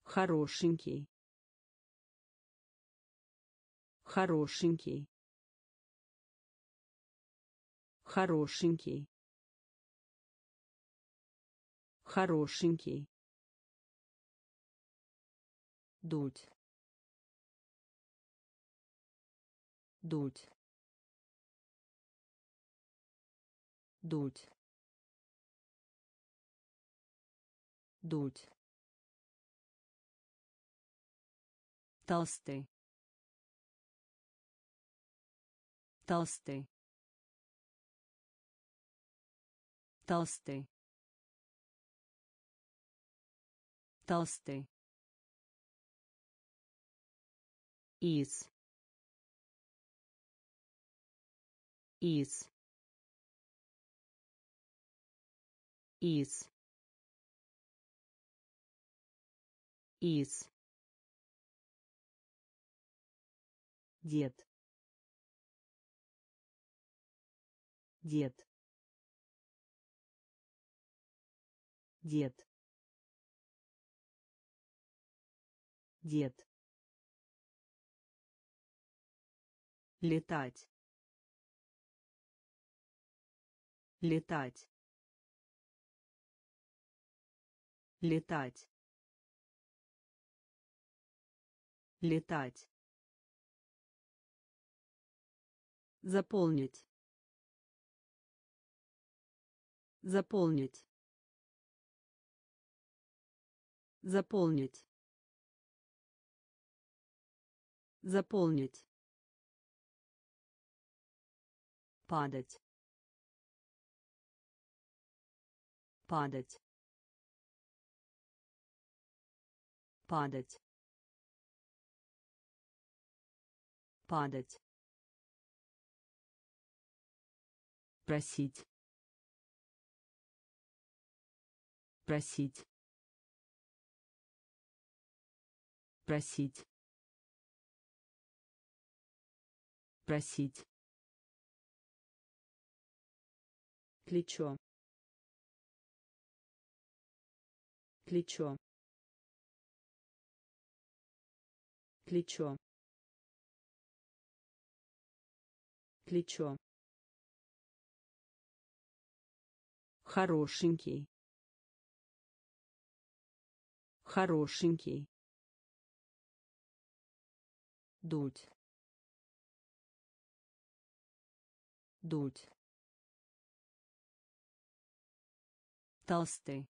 S2: хорошенький. Хорошенький. Хорошенький. Хорошенький. Дуть дуть дуть дуть толстый. Толстый. Толстый. Толстый. Из. Из. Из. Из дед. Дед. Дед. Дед. Летать. Летать. Летать. Летать заполнить. Заполнить. Заполнить. Заполнить. Падать. Падать. Падать. Падать просить. Просить. Просить. Просить. Плечо. Плечо. Плечо. Плечо хорошенький. Хорошенький. Дуть. Дуть. Толстый.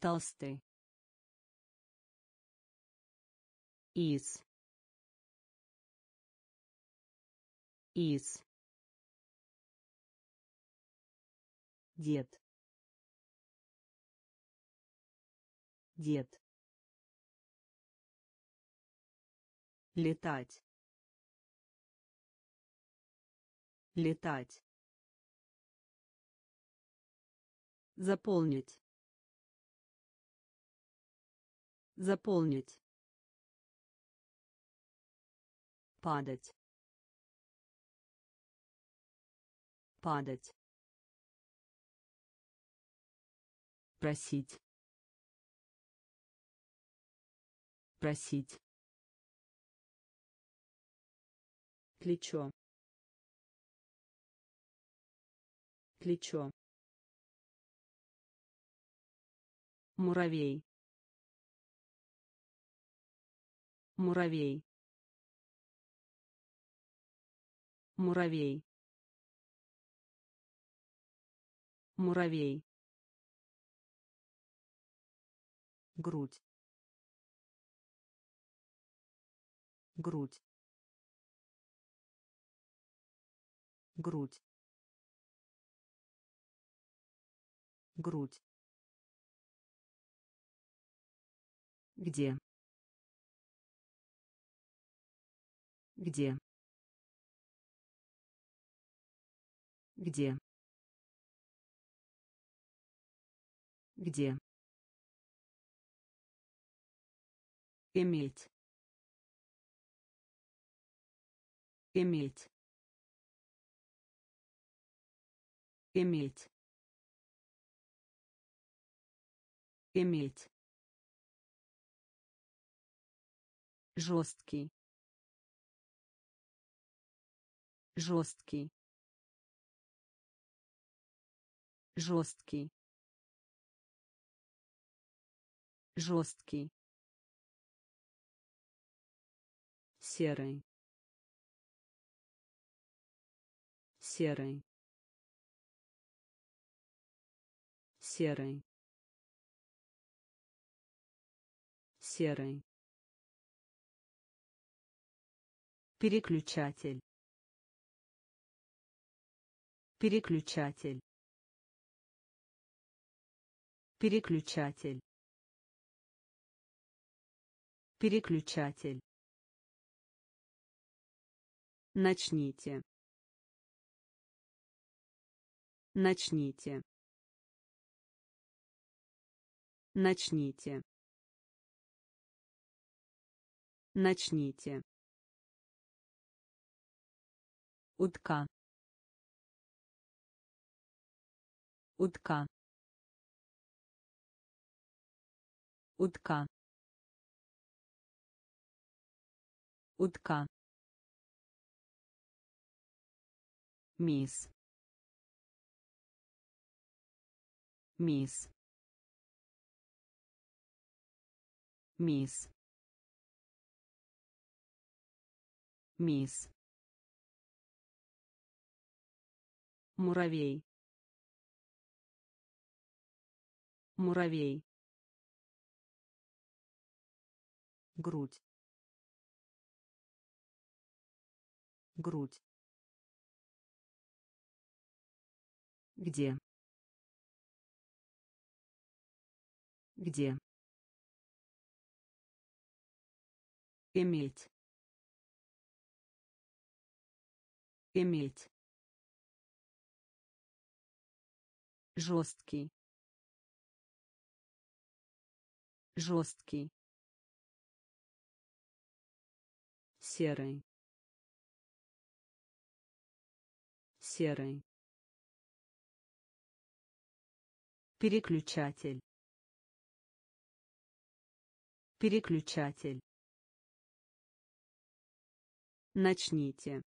S2: Толстый. Из из дед. Дед. Летать. Летать. Заполнить. Заполнить. Падать. Падать просить. Просить. Плечо. Плечо. Муравей. Муравей. Муравей. Муравей грудь. Грудь. Грудь. Грудь. Где? Где? Где? Где иметь. Иметь. Иметь.
S1: Иметь.
S2: Жесткий.
S1: Жесткий.
S2: Жесткий.
S1: Жесткий серый. Серый. Серый. Серый. Переключатель. Переключатель. Переключатель. Переключатель начните. Начните. Начните. Начните. Утка. Утка. Утка. Утка мисс. Мисс. Мисс. Мисс. Муравей. Муравей. Грудь. Грудь где? Где? Иметь. Иметь. Жесткий. Жесткий. Серый. Серый переключатель. Переключатель. Начните.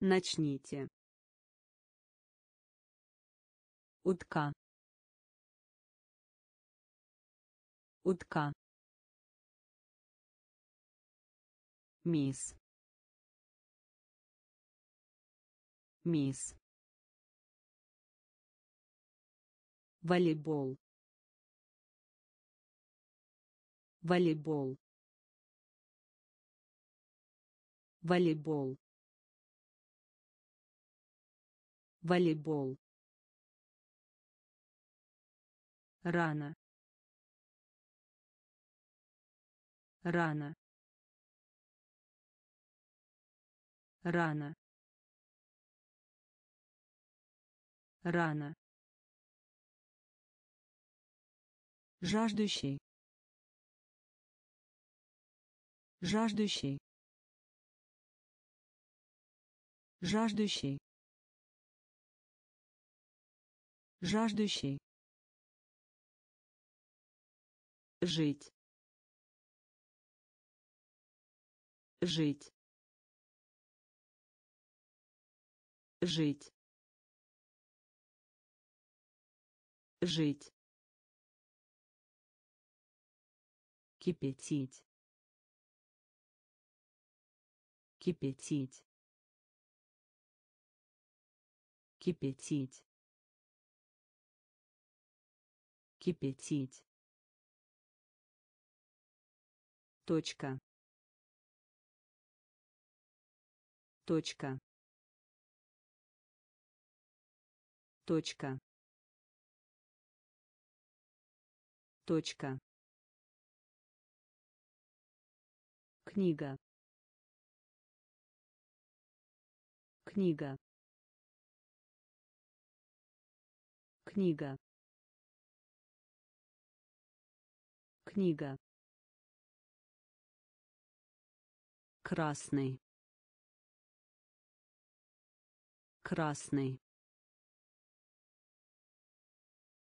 S1: Начните. Утка. Утка. Мисс. Мисс волейбол. Волейбол. Волейбол. Волейбол. Рано. Рано. Рано. Рано жаждущий. Жаждущий. Жаждущий. Жаждущий. Жить. Жить. Жить. Жить кипятить. Кипятить. Кипятить. Кипятить. Точка. Точка. Точка. Точка книга. Книга. Книга. Книга. Красный. Красный.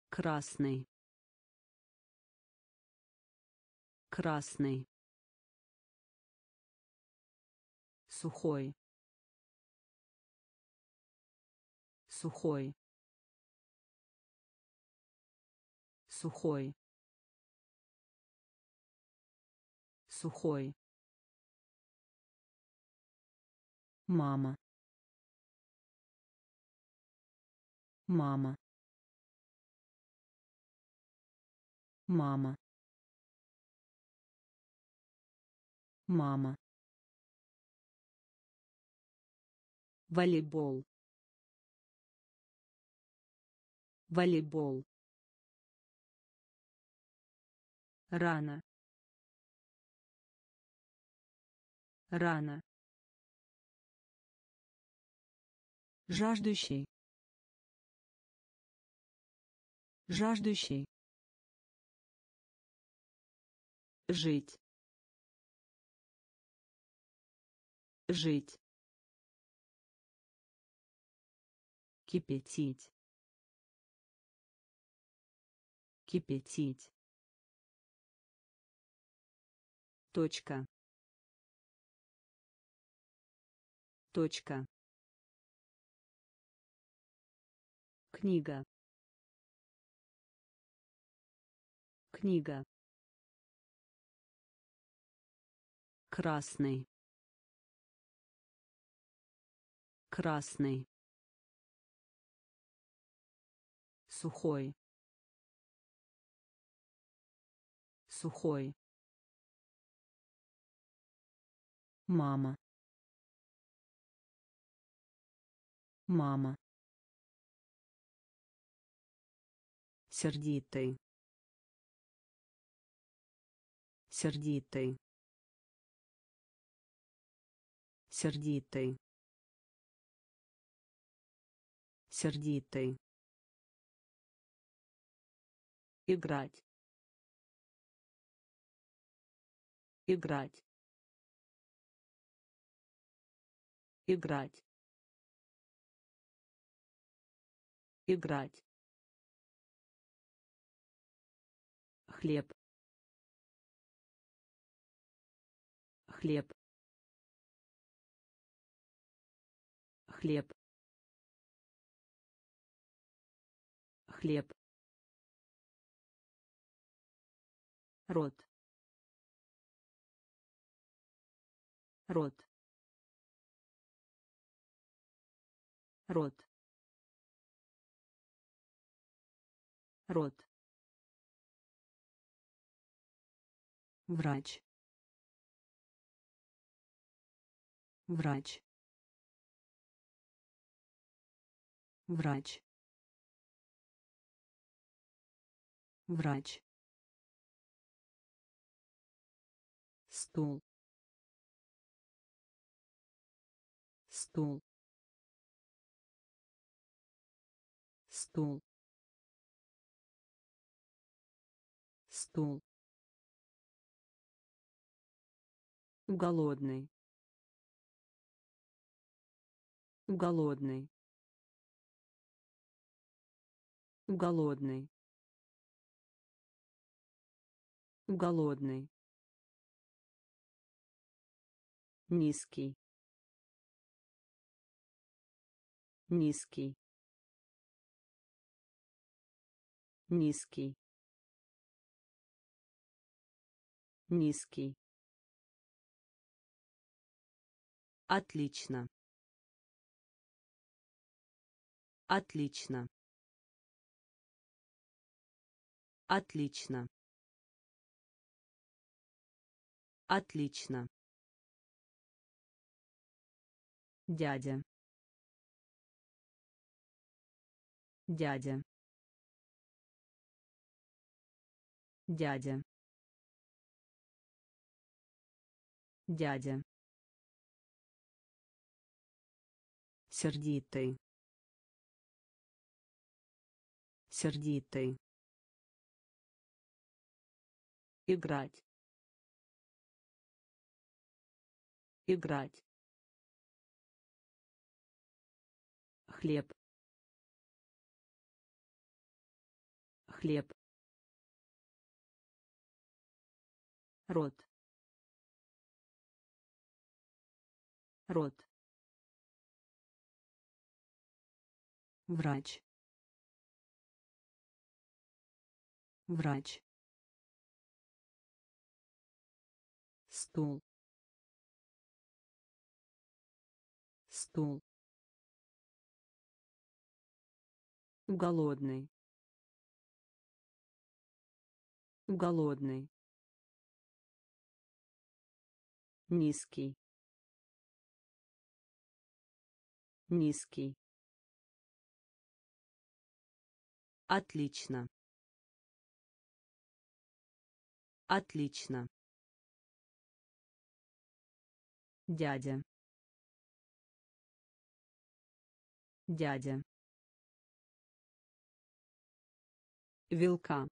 S1: Красный. Красный сухой. Сухой. Сухой. Сухой. Мама. Мама. Мама. Мама волейбол. Волейбол. Рано. Рано. Жаждущий. Жаждущий. Жить. Жить кипятить. Кипятить. Точка. Точка. Книга. Книга. Красный. Красный сухой. Сухой. Мама. Мама. Сердитый. Сердитый. Сердитый. Сердитый играть. Играть. Играть. Играть. Хлеб. Хлеб. Хлеб. Хлеб рот. Рот. Рот. Рот. Врач. Врач. Врач. Врач стул. Стул. Стул. Стул. Голодный. Голодный. Голодный. Голодный низкий. Низкий. Низкий. Низкий. Отлично. Отлично. Отлично. Отлично дядя. Дядя. Дядя. Дядя. Сердитый. Сердитый. Играть. Играть хлеб. Хлеб. Рот. Рот. Врач. Врач. Стул. Стул голодный. Голодный. Низкий. Низкий. Отлично. Отлично. Дядя. Дядя вилка.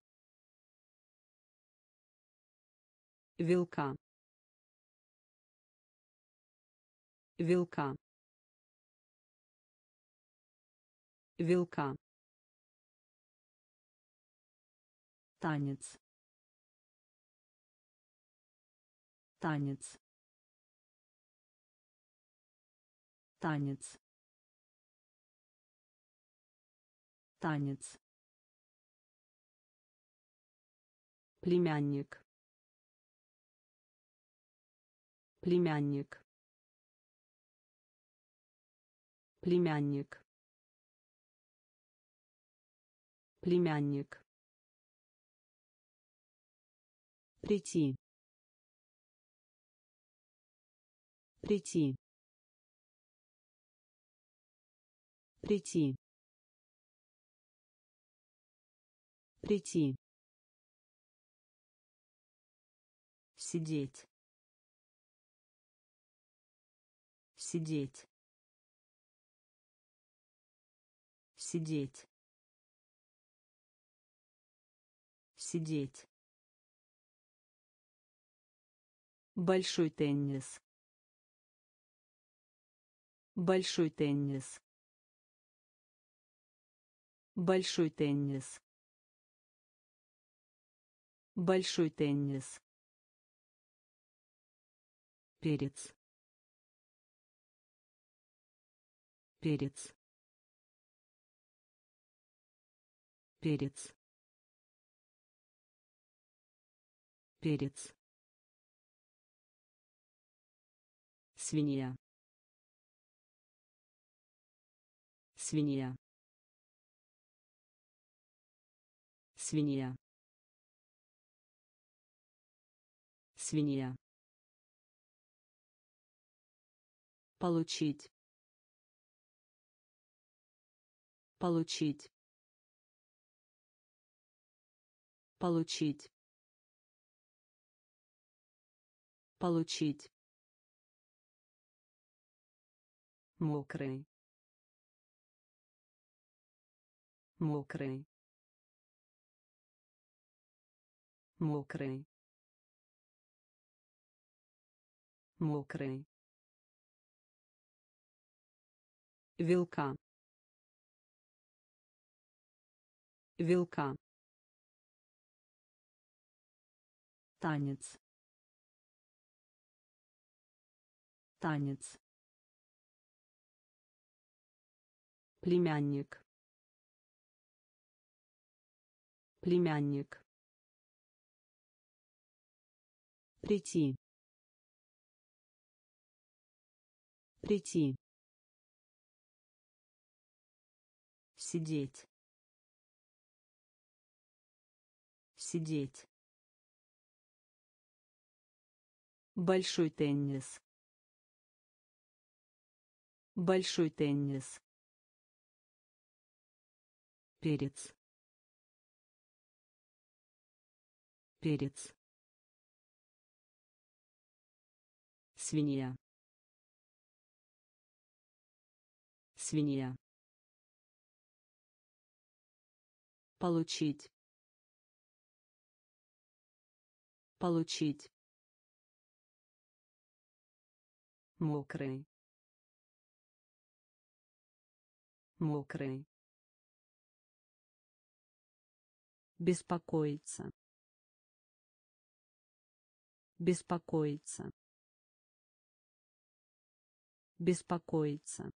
S1: Вилка. Вилка. Вилка. Танец. Танец. Танец. Танец племянник. Племянник. Племянник. Племянник. Прийти. Прийти. Прийти. Прийти сидеть. Сидеть. Сидеть. Сидеть. Большой теннис. Большой теннис. Большой теннис. Большой теннис перец. Перец. Перец. Перец. Свинья. Свинья. Свинья. Свинья получить. Получить. Получить. Получить. Мокрый. Мокрый. Мокрый. Мокрый вилка. Вилка. Танец. Танец. Племянник. Племянник. Прийти. Прийти сидеть. Сидеть. Большой теннис. Большой теннис. Перец. Перец. Свинья. Свинья получить. Получить. Мокрый. Мокрый. Беспокоиться. Беспокоиться. Беспокоиться.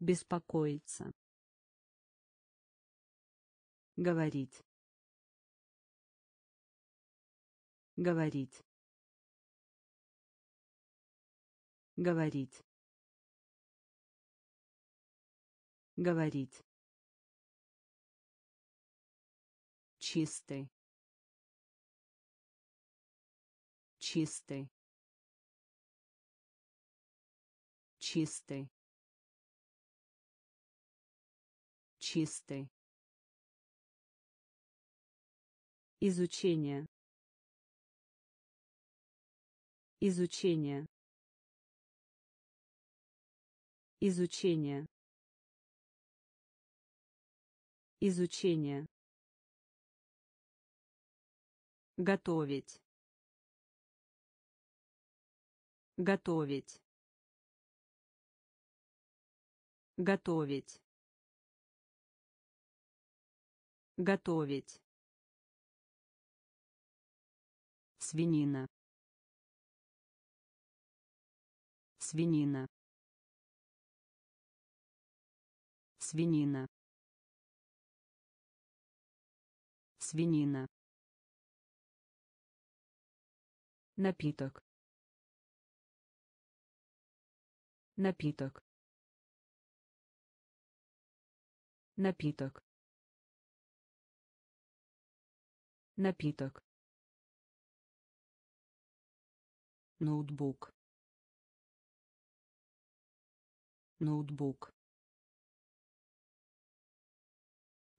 S1: Беспокоиться говорить. Говорить. Говорить. Говорить. Чистый. Чистый. Чистый. Чистый изучение. Изучение. Изучение. Изучение. Готовить. Готовить. Готовить. Готовить свинина. Свинина. Свинина. Свинина. Напиток. Напиток. Напиток. Напиток ноутбук. Ноутбук.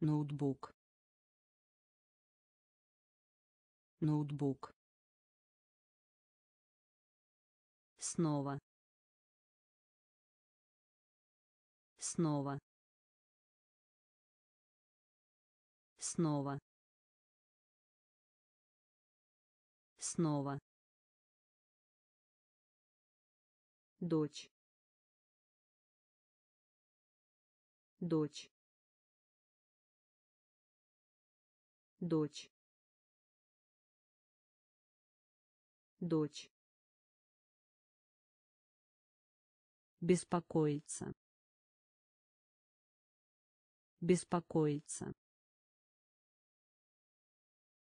S1: Ноутбук. Ноутбук. Снова. Снова. Снова. Снова дочь. Дочь. Дочь. Дочь. Беспокоиться. Беспокоиться.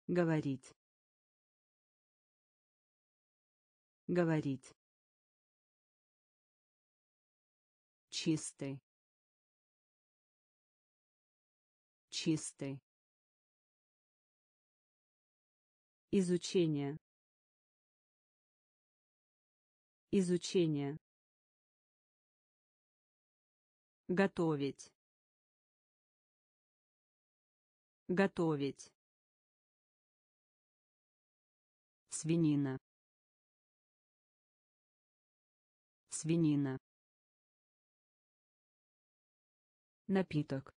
S1: Говорить. Говорить чистый. Чистый. Изучение. Изучение. Готовить. Готовить. Свинина. Свинина напиток.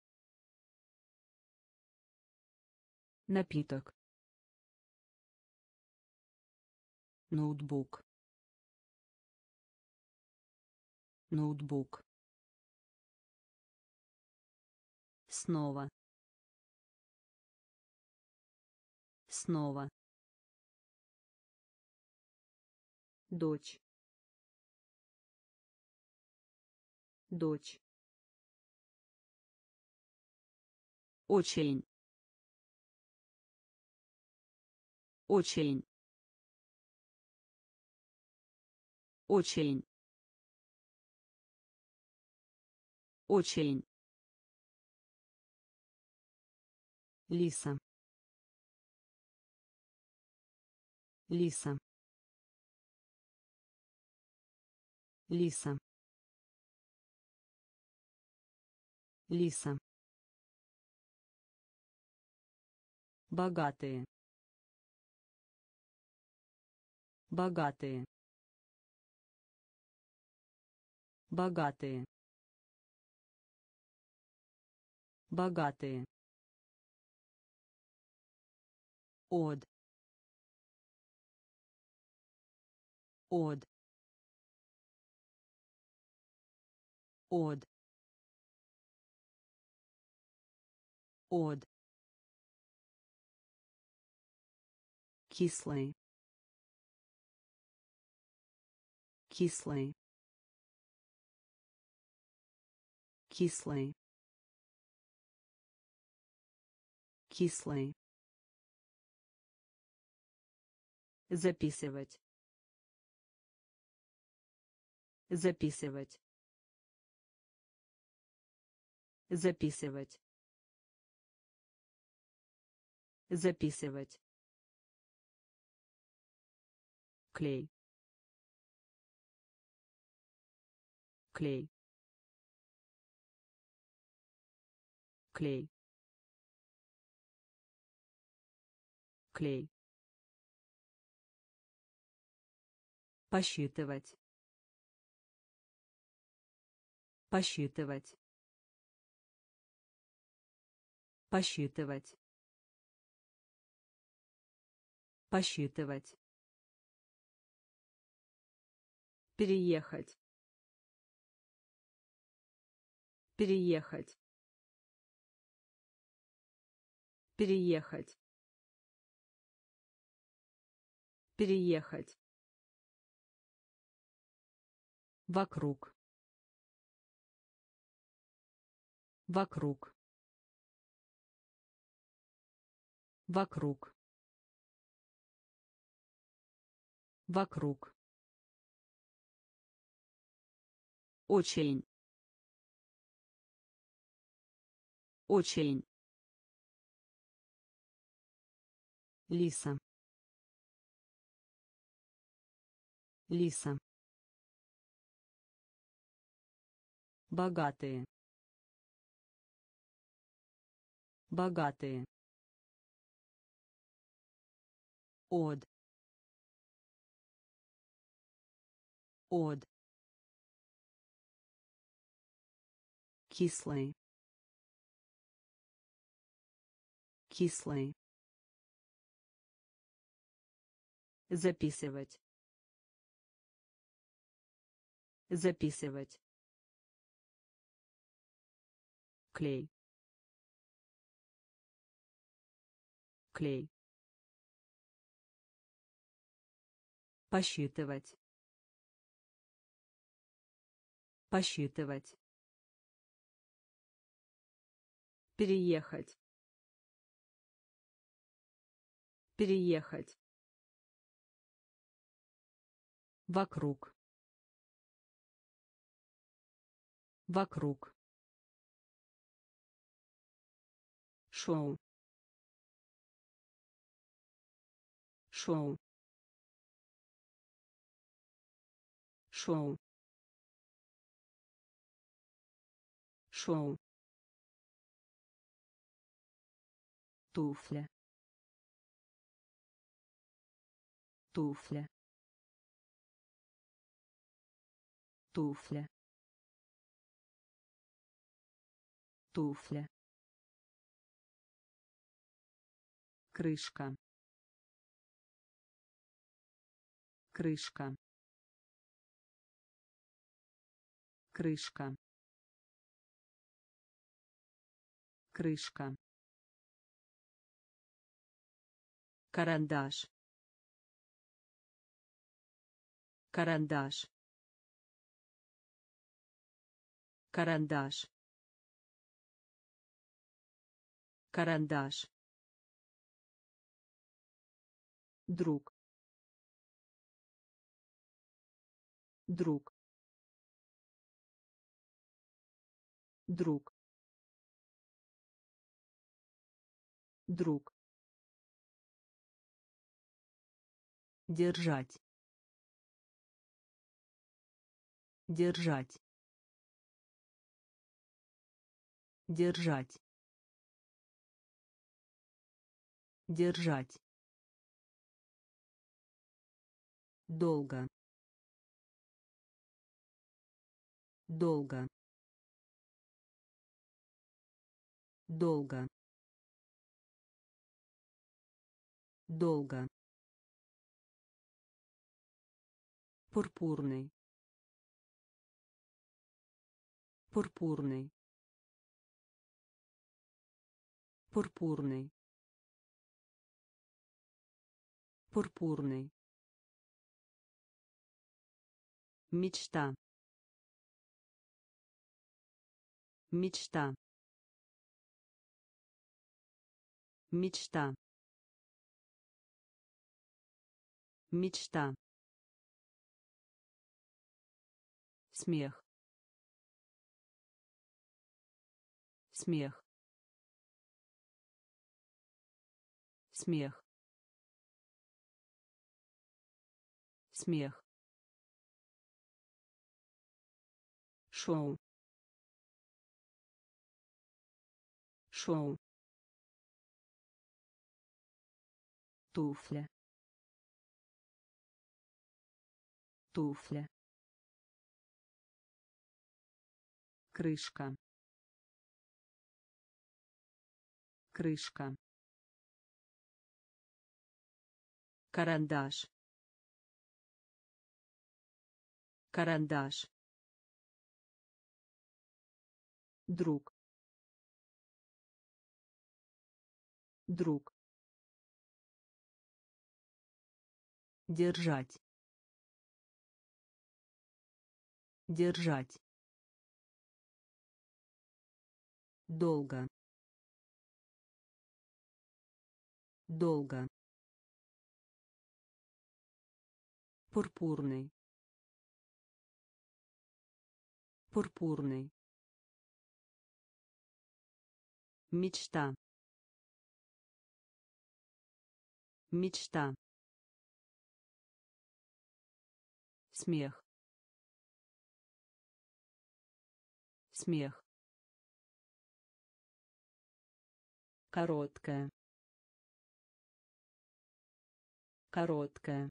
S1: Напиток. Ноутбук. Ноутбук. Снова. Снова. Дочь. Дочь очень очень очень очень лиса. Лиса. Лиса. Лиса богатые. Богатые. Богатые. Богатые. От от от Од.
S2: Кислый кислый кислый кислый
S1: записывать. Записывать. Записывать. Записывать клей. Клей. Клей. Клей. Посчитывать. Посчитывать. Посчитывать. Посчитывать переехать. Переехать. Переехать. Переехать. Вокруг. Вокруг. Вокруг. Вокруг очень очень лиса. Лиса. Богатые. Богатые. От от
S2: кислый кислый
S1: записывать. Записывать. Клей. Клей. Посчитывать. Посчитывать переехать. Переехать. Вокруг. Вокруг. Шоу. Шоу. Шоу. Шоу
S2: туфля. Туфля. Туфля. Туфля.
S1: Крышка. Крышка. Крышка. Крышка карандаш. Карандаш. Карандаш. Карандаш. Друг. Друг. Друг. Друг держать. Держать. Держать. Держать. Долго. Долго. Долго. Долго пурпурный. Пурпурный. Пурпурный. Пурпурный. Мечта. Мечта. Мечта. Мечта смех. Смех. Смех. Смех. Шоу. Шоу. Туфля. Туфля крышка. Крышка. Карандаш. Карандаш. Друг. Друг. Держать. Держать долго долго пурпурный пурпурный мечта мечта смех смех короткая короткая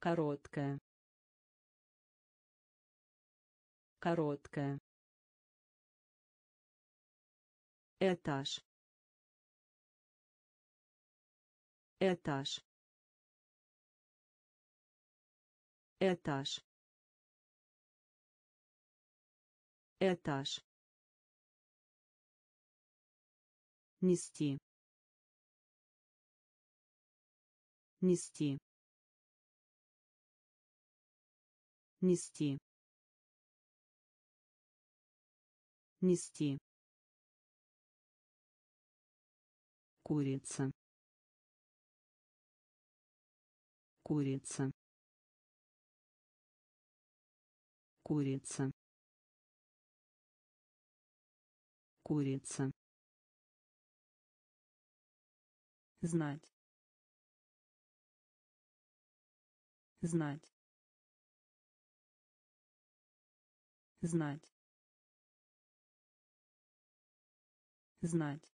S1: короткая короткая этаж. Этаж. Этаж. Этаж нести. Нести. Нести. Нести. Курица. Курица. Курица. Курица знать. Знать. Знать. Знать.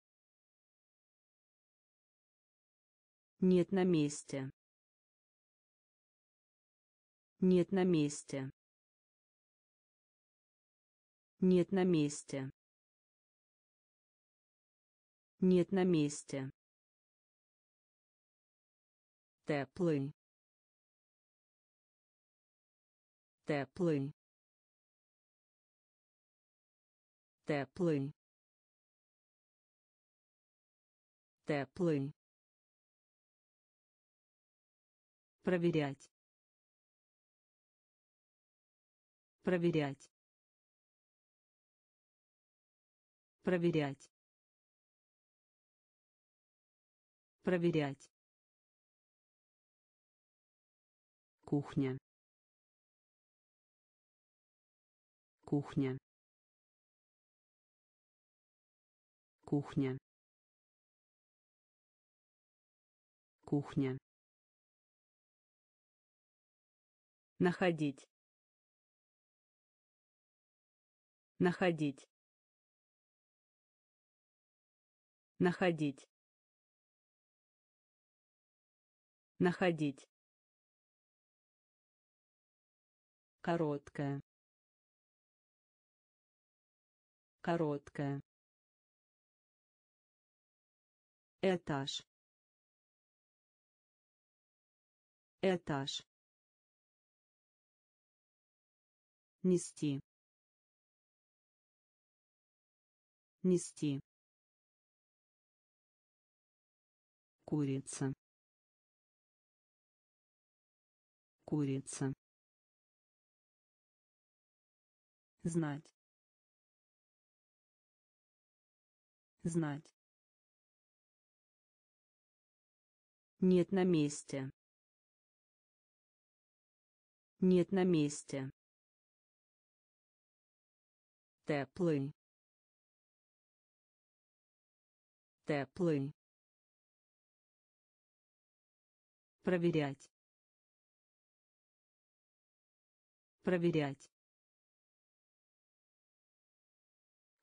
S1: Нет на месте. Нет на месте. Нет на месте. Нет на месте теплый теплый теплый теплый проверять. Проверять. Проверять. Проверять кухня. Кухня. Кухня. Кухня. Находить. Находить. Находить. Находить короткая короткая этаж. Этаж. Нести. Нести. Курица. Курица знать. Знать. Нет на месте. Нет на месте. Теплый. Теплый. Проверять. Проверять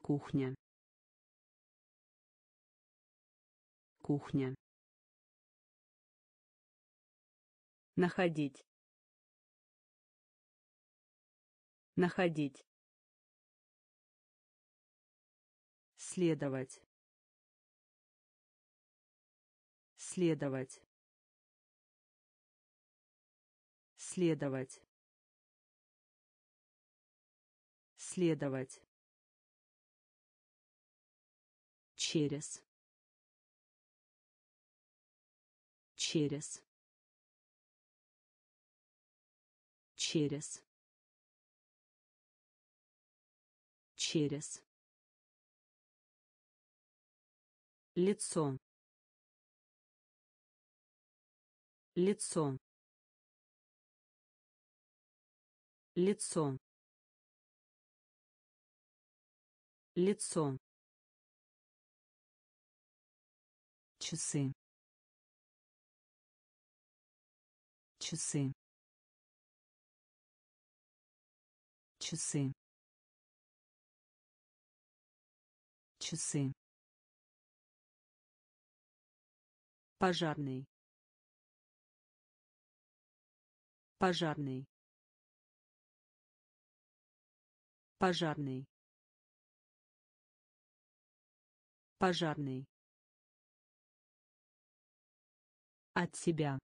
S1: кухня. Кухня. Находить. Находить. Следовать. Следовать. Следовать. Следовать через. Через. Через. Через. Лицо. Лицо. Лицо. Лицо часы. Часы. Часы. Часы. Пожарный. Пожарный. Пожарный. Пожарный от себя.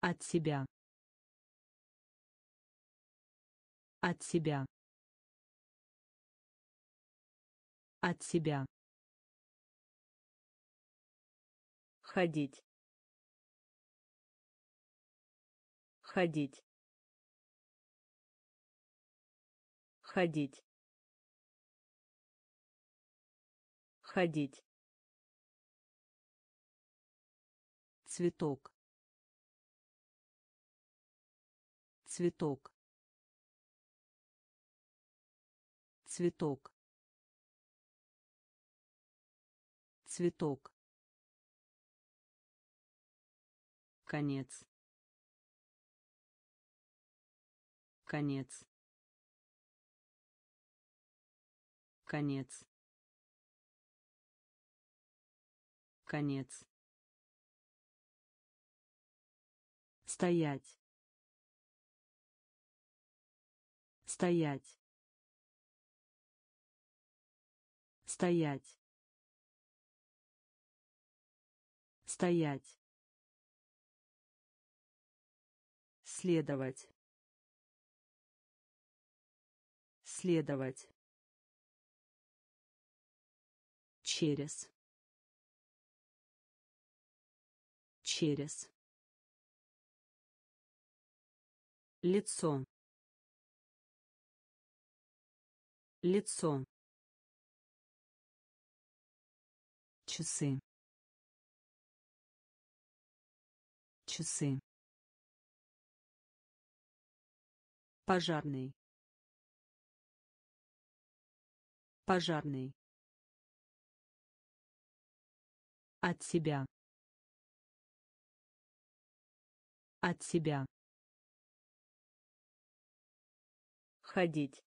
S1: От себя. От себя. От себя. Ходить. Ходить. Ходить. Ходить цветок. Цветок. Цветок. Цветок. Конец. Конец. Конец. Конец стоять. Стоять. Стоять. Стоять. Следовать. Следовать. Через. Через лицо. Лицо. Часы. Часы. Пожарный. Пожарный. От себя. От себя ходить.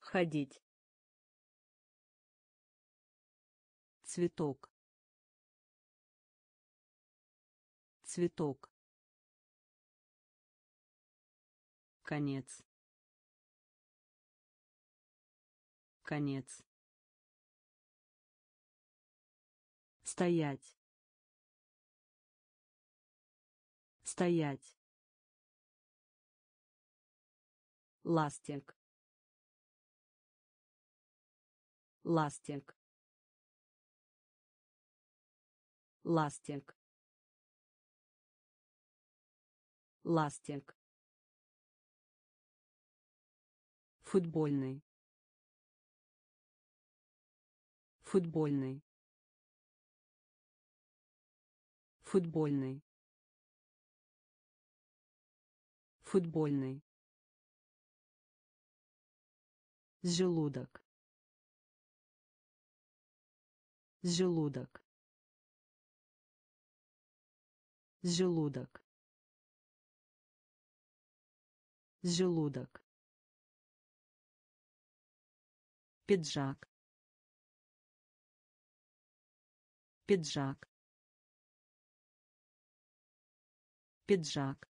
S1: Ходить. Цветок. Цветок. Конец. Конец. Стоять. Стоять ластик ластик ластик ластик футбольный. Футбольный. Футбольный. Футбольный желудок. Желудок. Желудок. Желудок. Пиджак. Пиджак. Пиджак.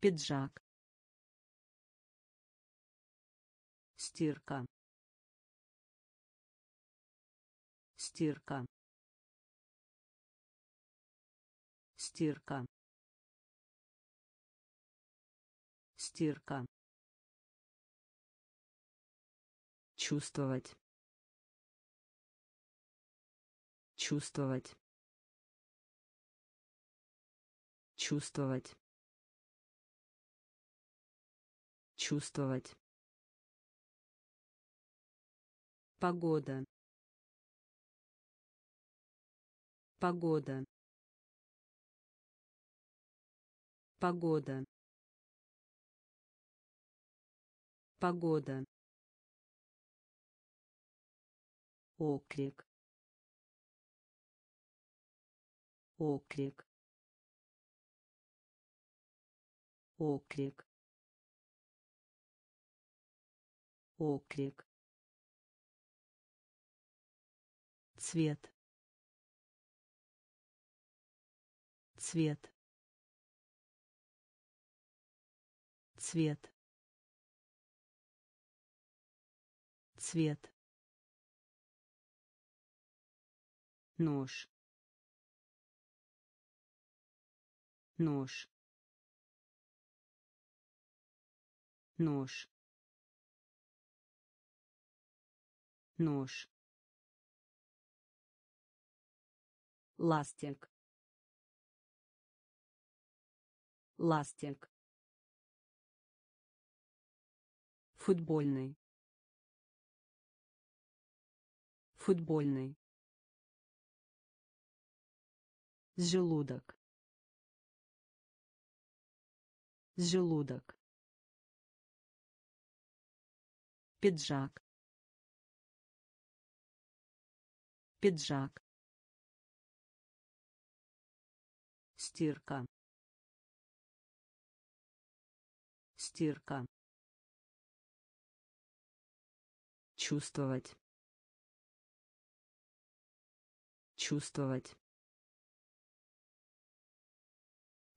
S1: Пиджак стирка. Стирка. Стирка. Стирка. Чувствовать. Чувствовать. Чувствовать. Чувствовать погода. Погода. Погода. Погода. Оклик оклик оклик оклик цвет. Цвет. Цвет. Цвет. Нож. Нож. Нож. Нож ластик ластик футбольный. Футбольный. Желудок. Желудок. Пиджак. Пиджак стирка. Стирка. Чувствовать. Чувствовать.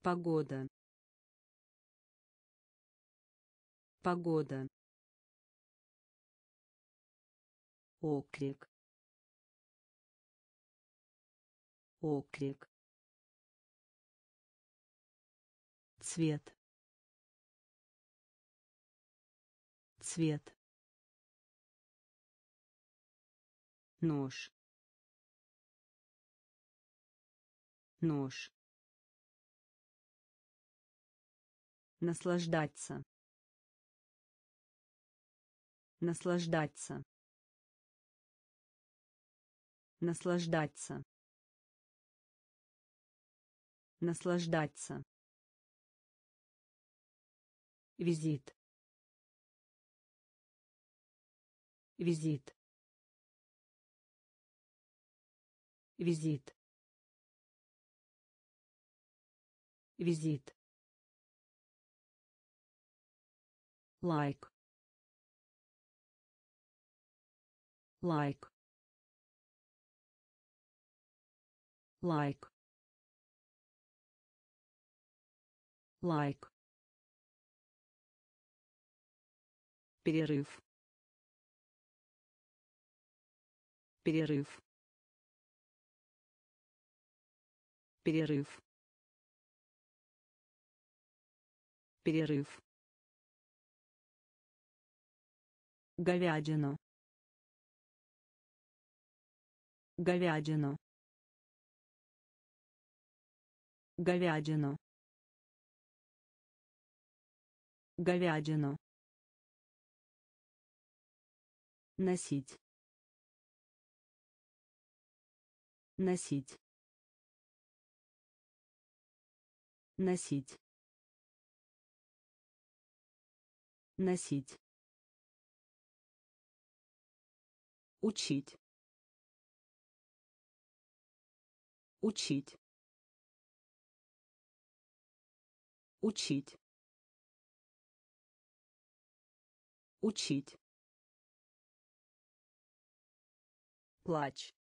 S1: Погода. Погода. Оклик оклик цвет. Цвет. Нож. Нож. Наслаждаться. Наслаждаться. Наслаждаться. Наслаждаться визит. Визит. Визит. Визит. Лайк. Лайк. Лайк. Лайк перерыв. Перерыв. Перерыв. Перерыв. Говядину. Говядину. Говядину. Говядину носить носить носить носить учить учить учить учить плач.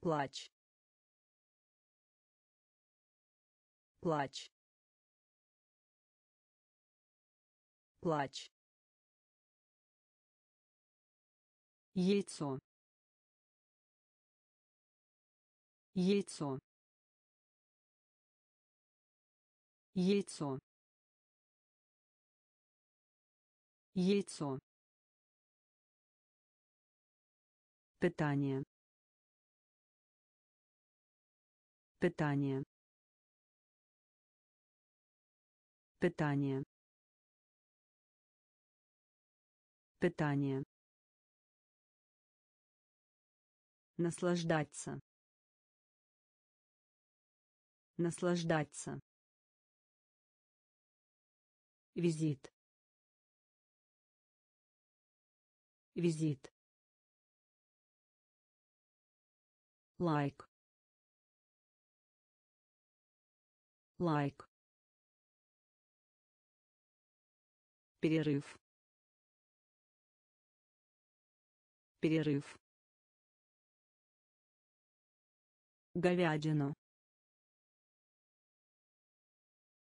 S1: Плач. Плач. Плач. Яйцо. Яйцо. Яйцо. Яйцо Питание. Питание. Питание. Питание. Наслаждаться. Наслаждаться. Визит. Визит. Лайк лайк перерыв. Перерыв. Говядину.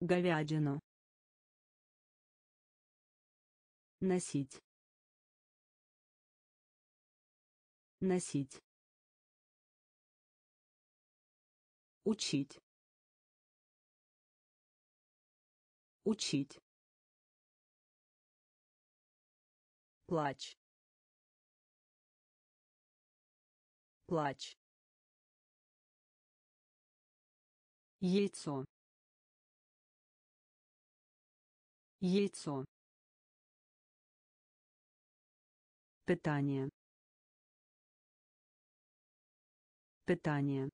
S1: Говядину. Носить. Носить учить. Учить. Плач плач яйцо. Яйцо. Питание. Питание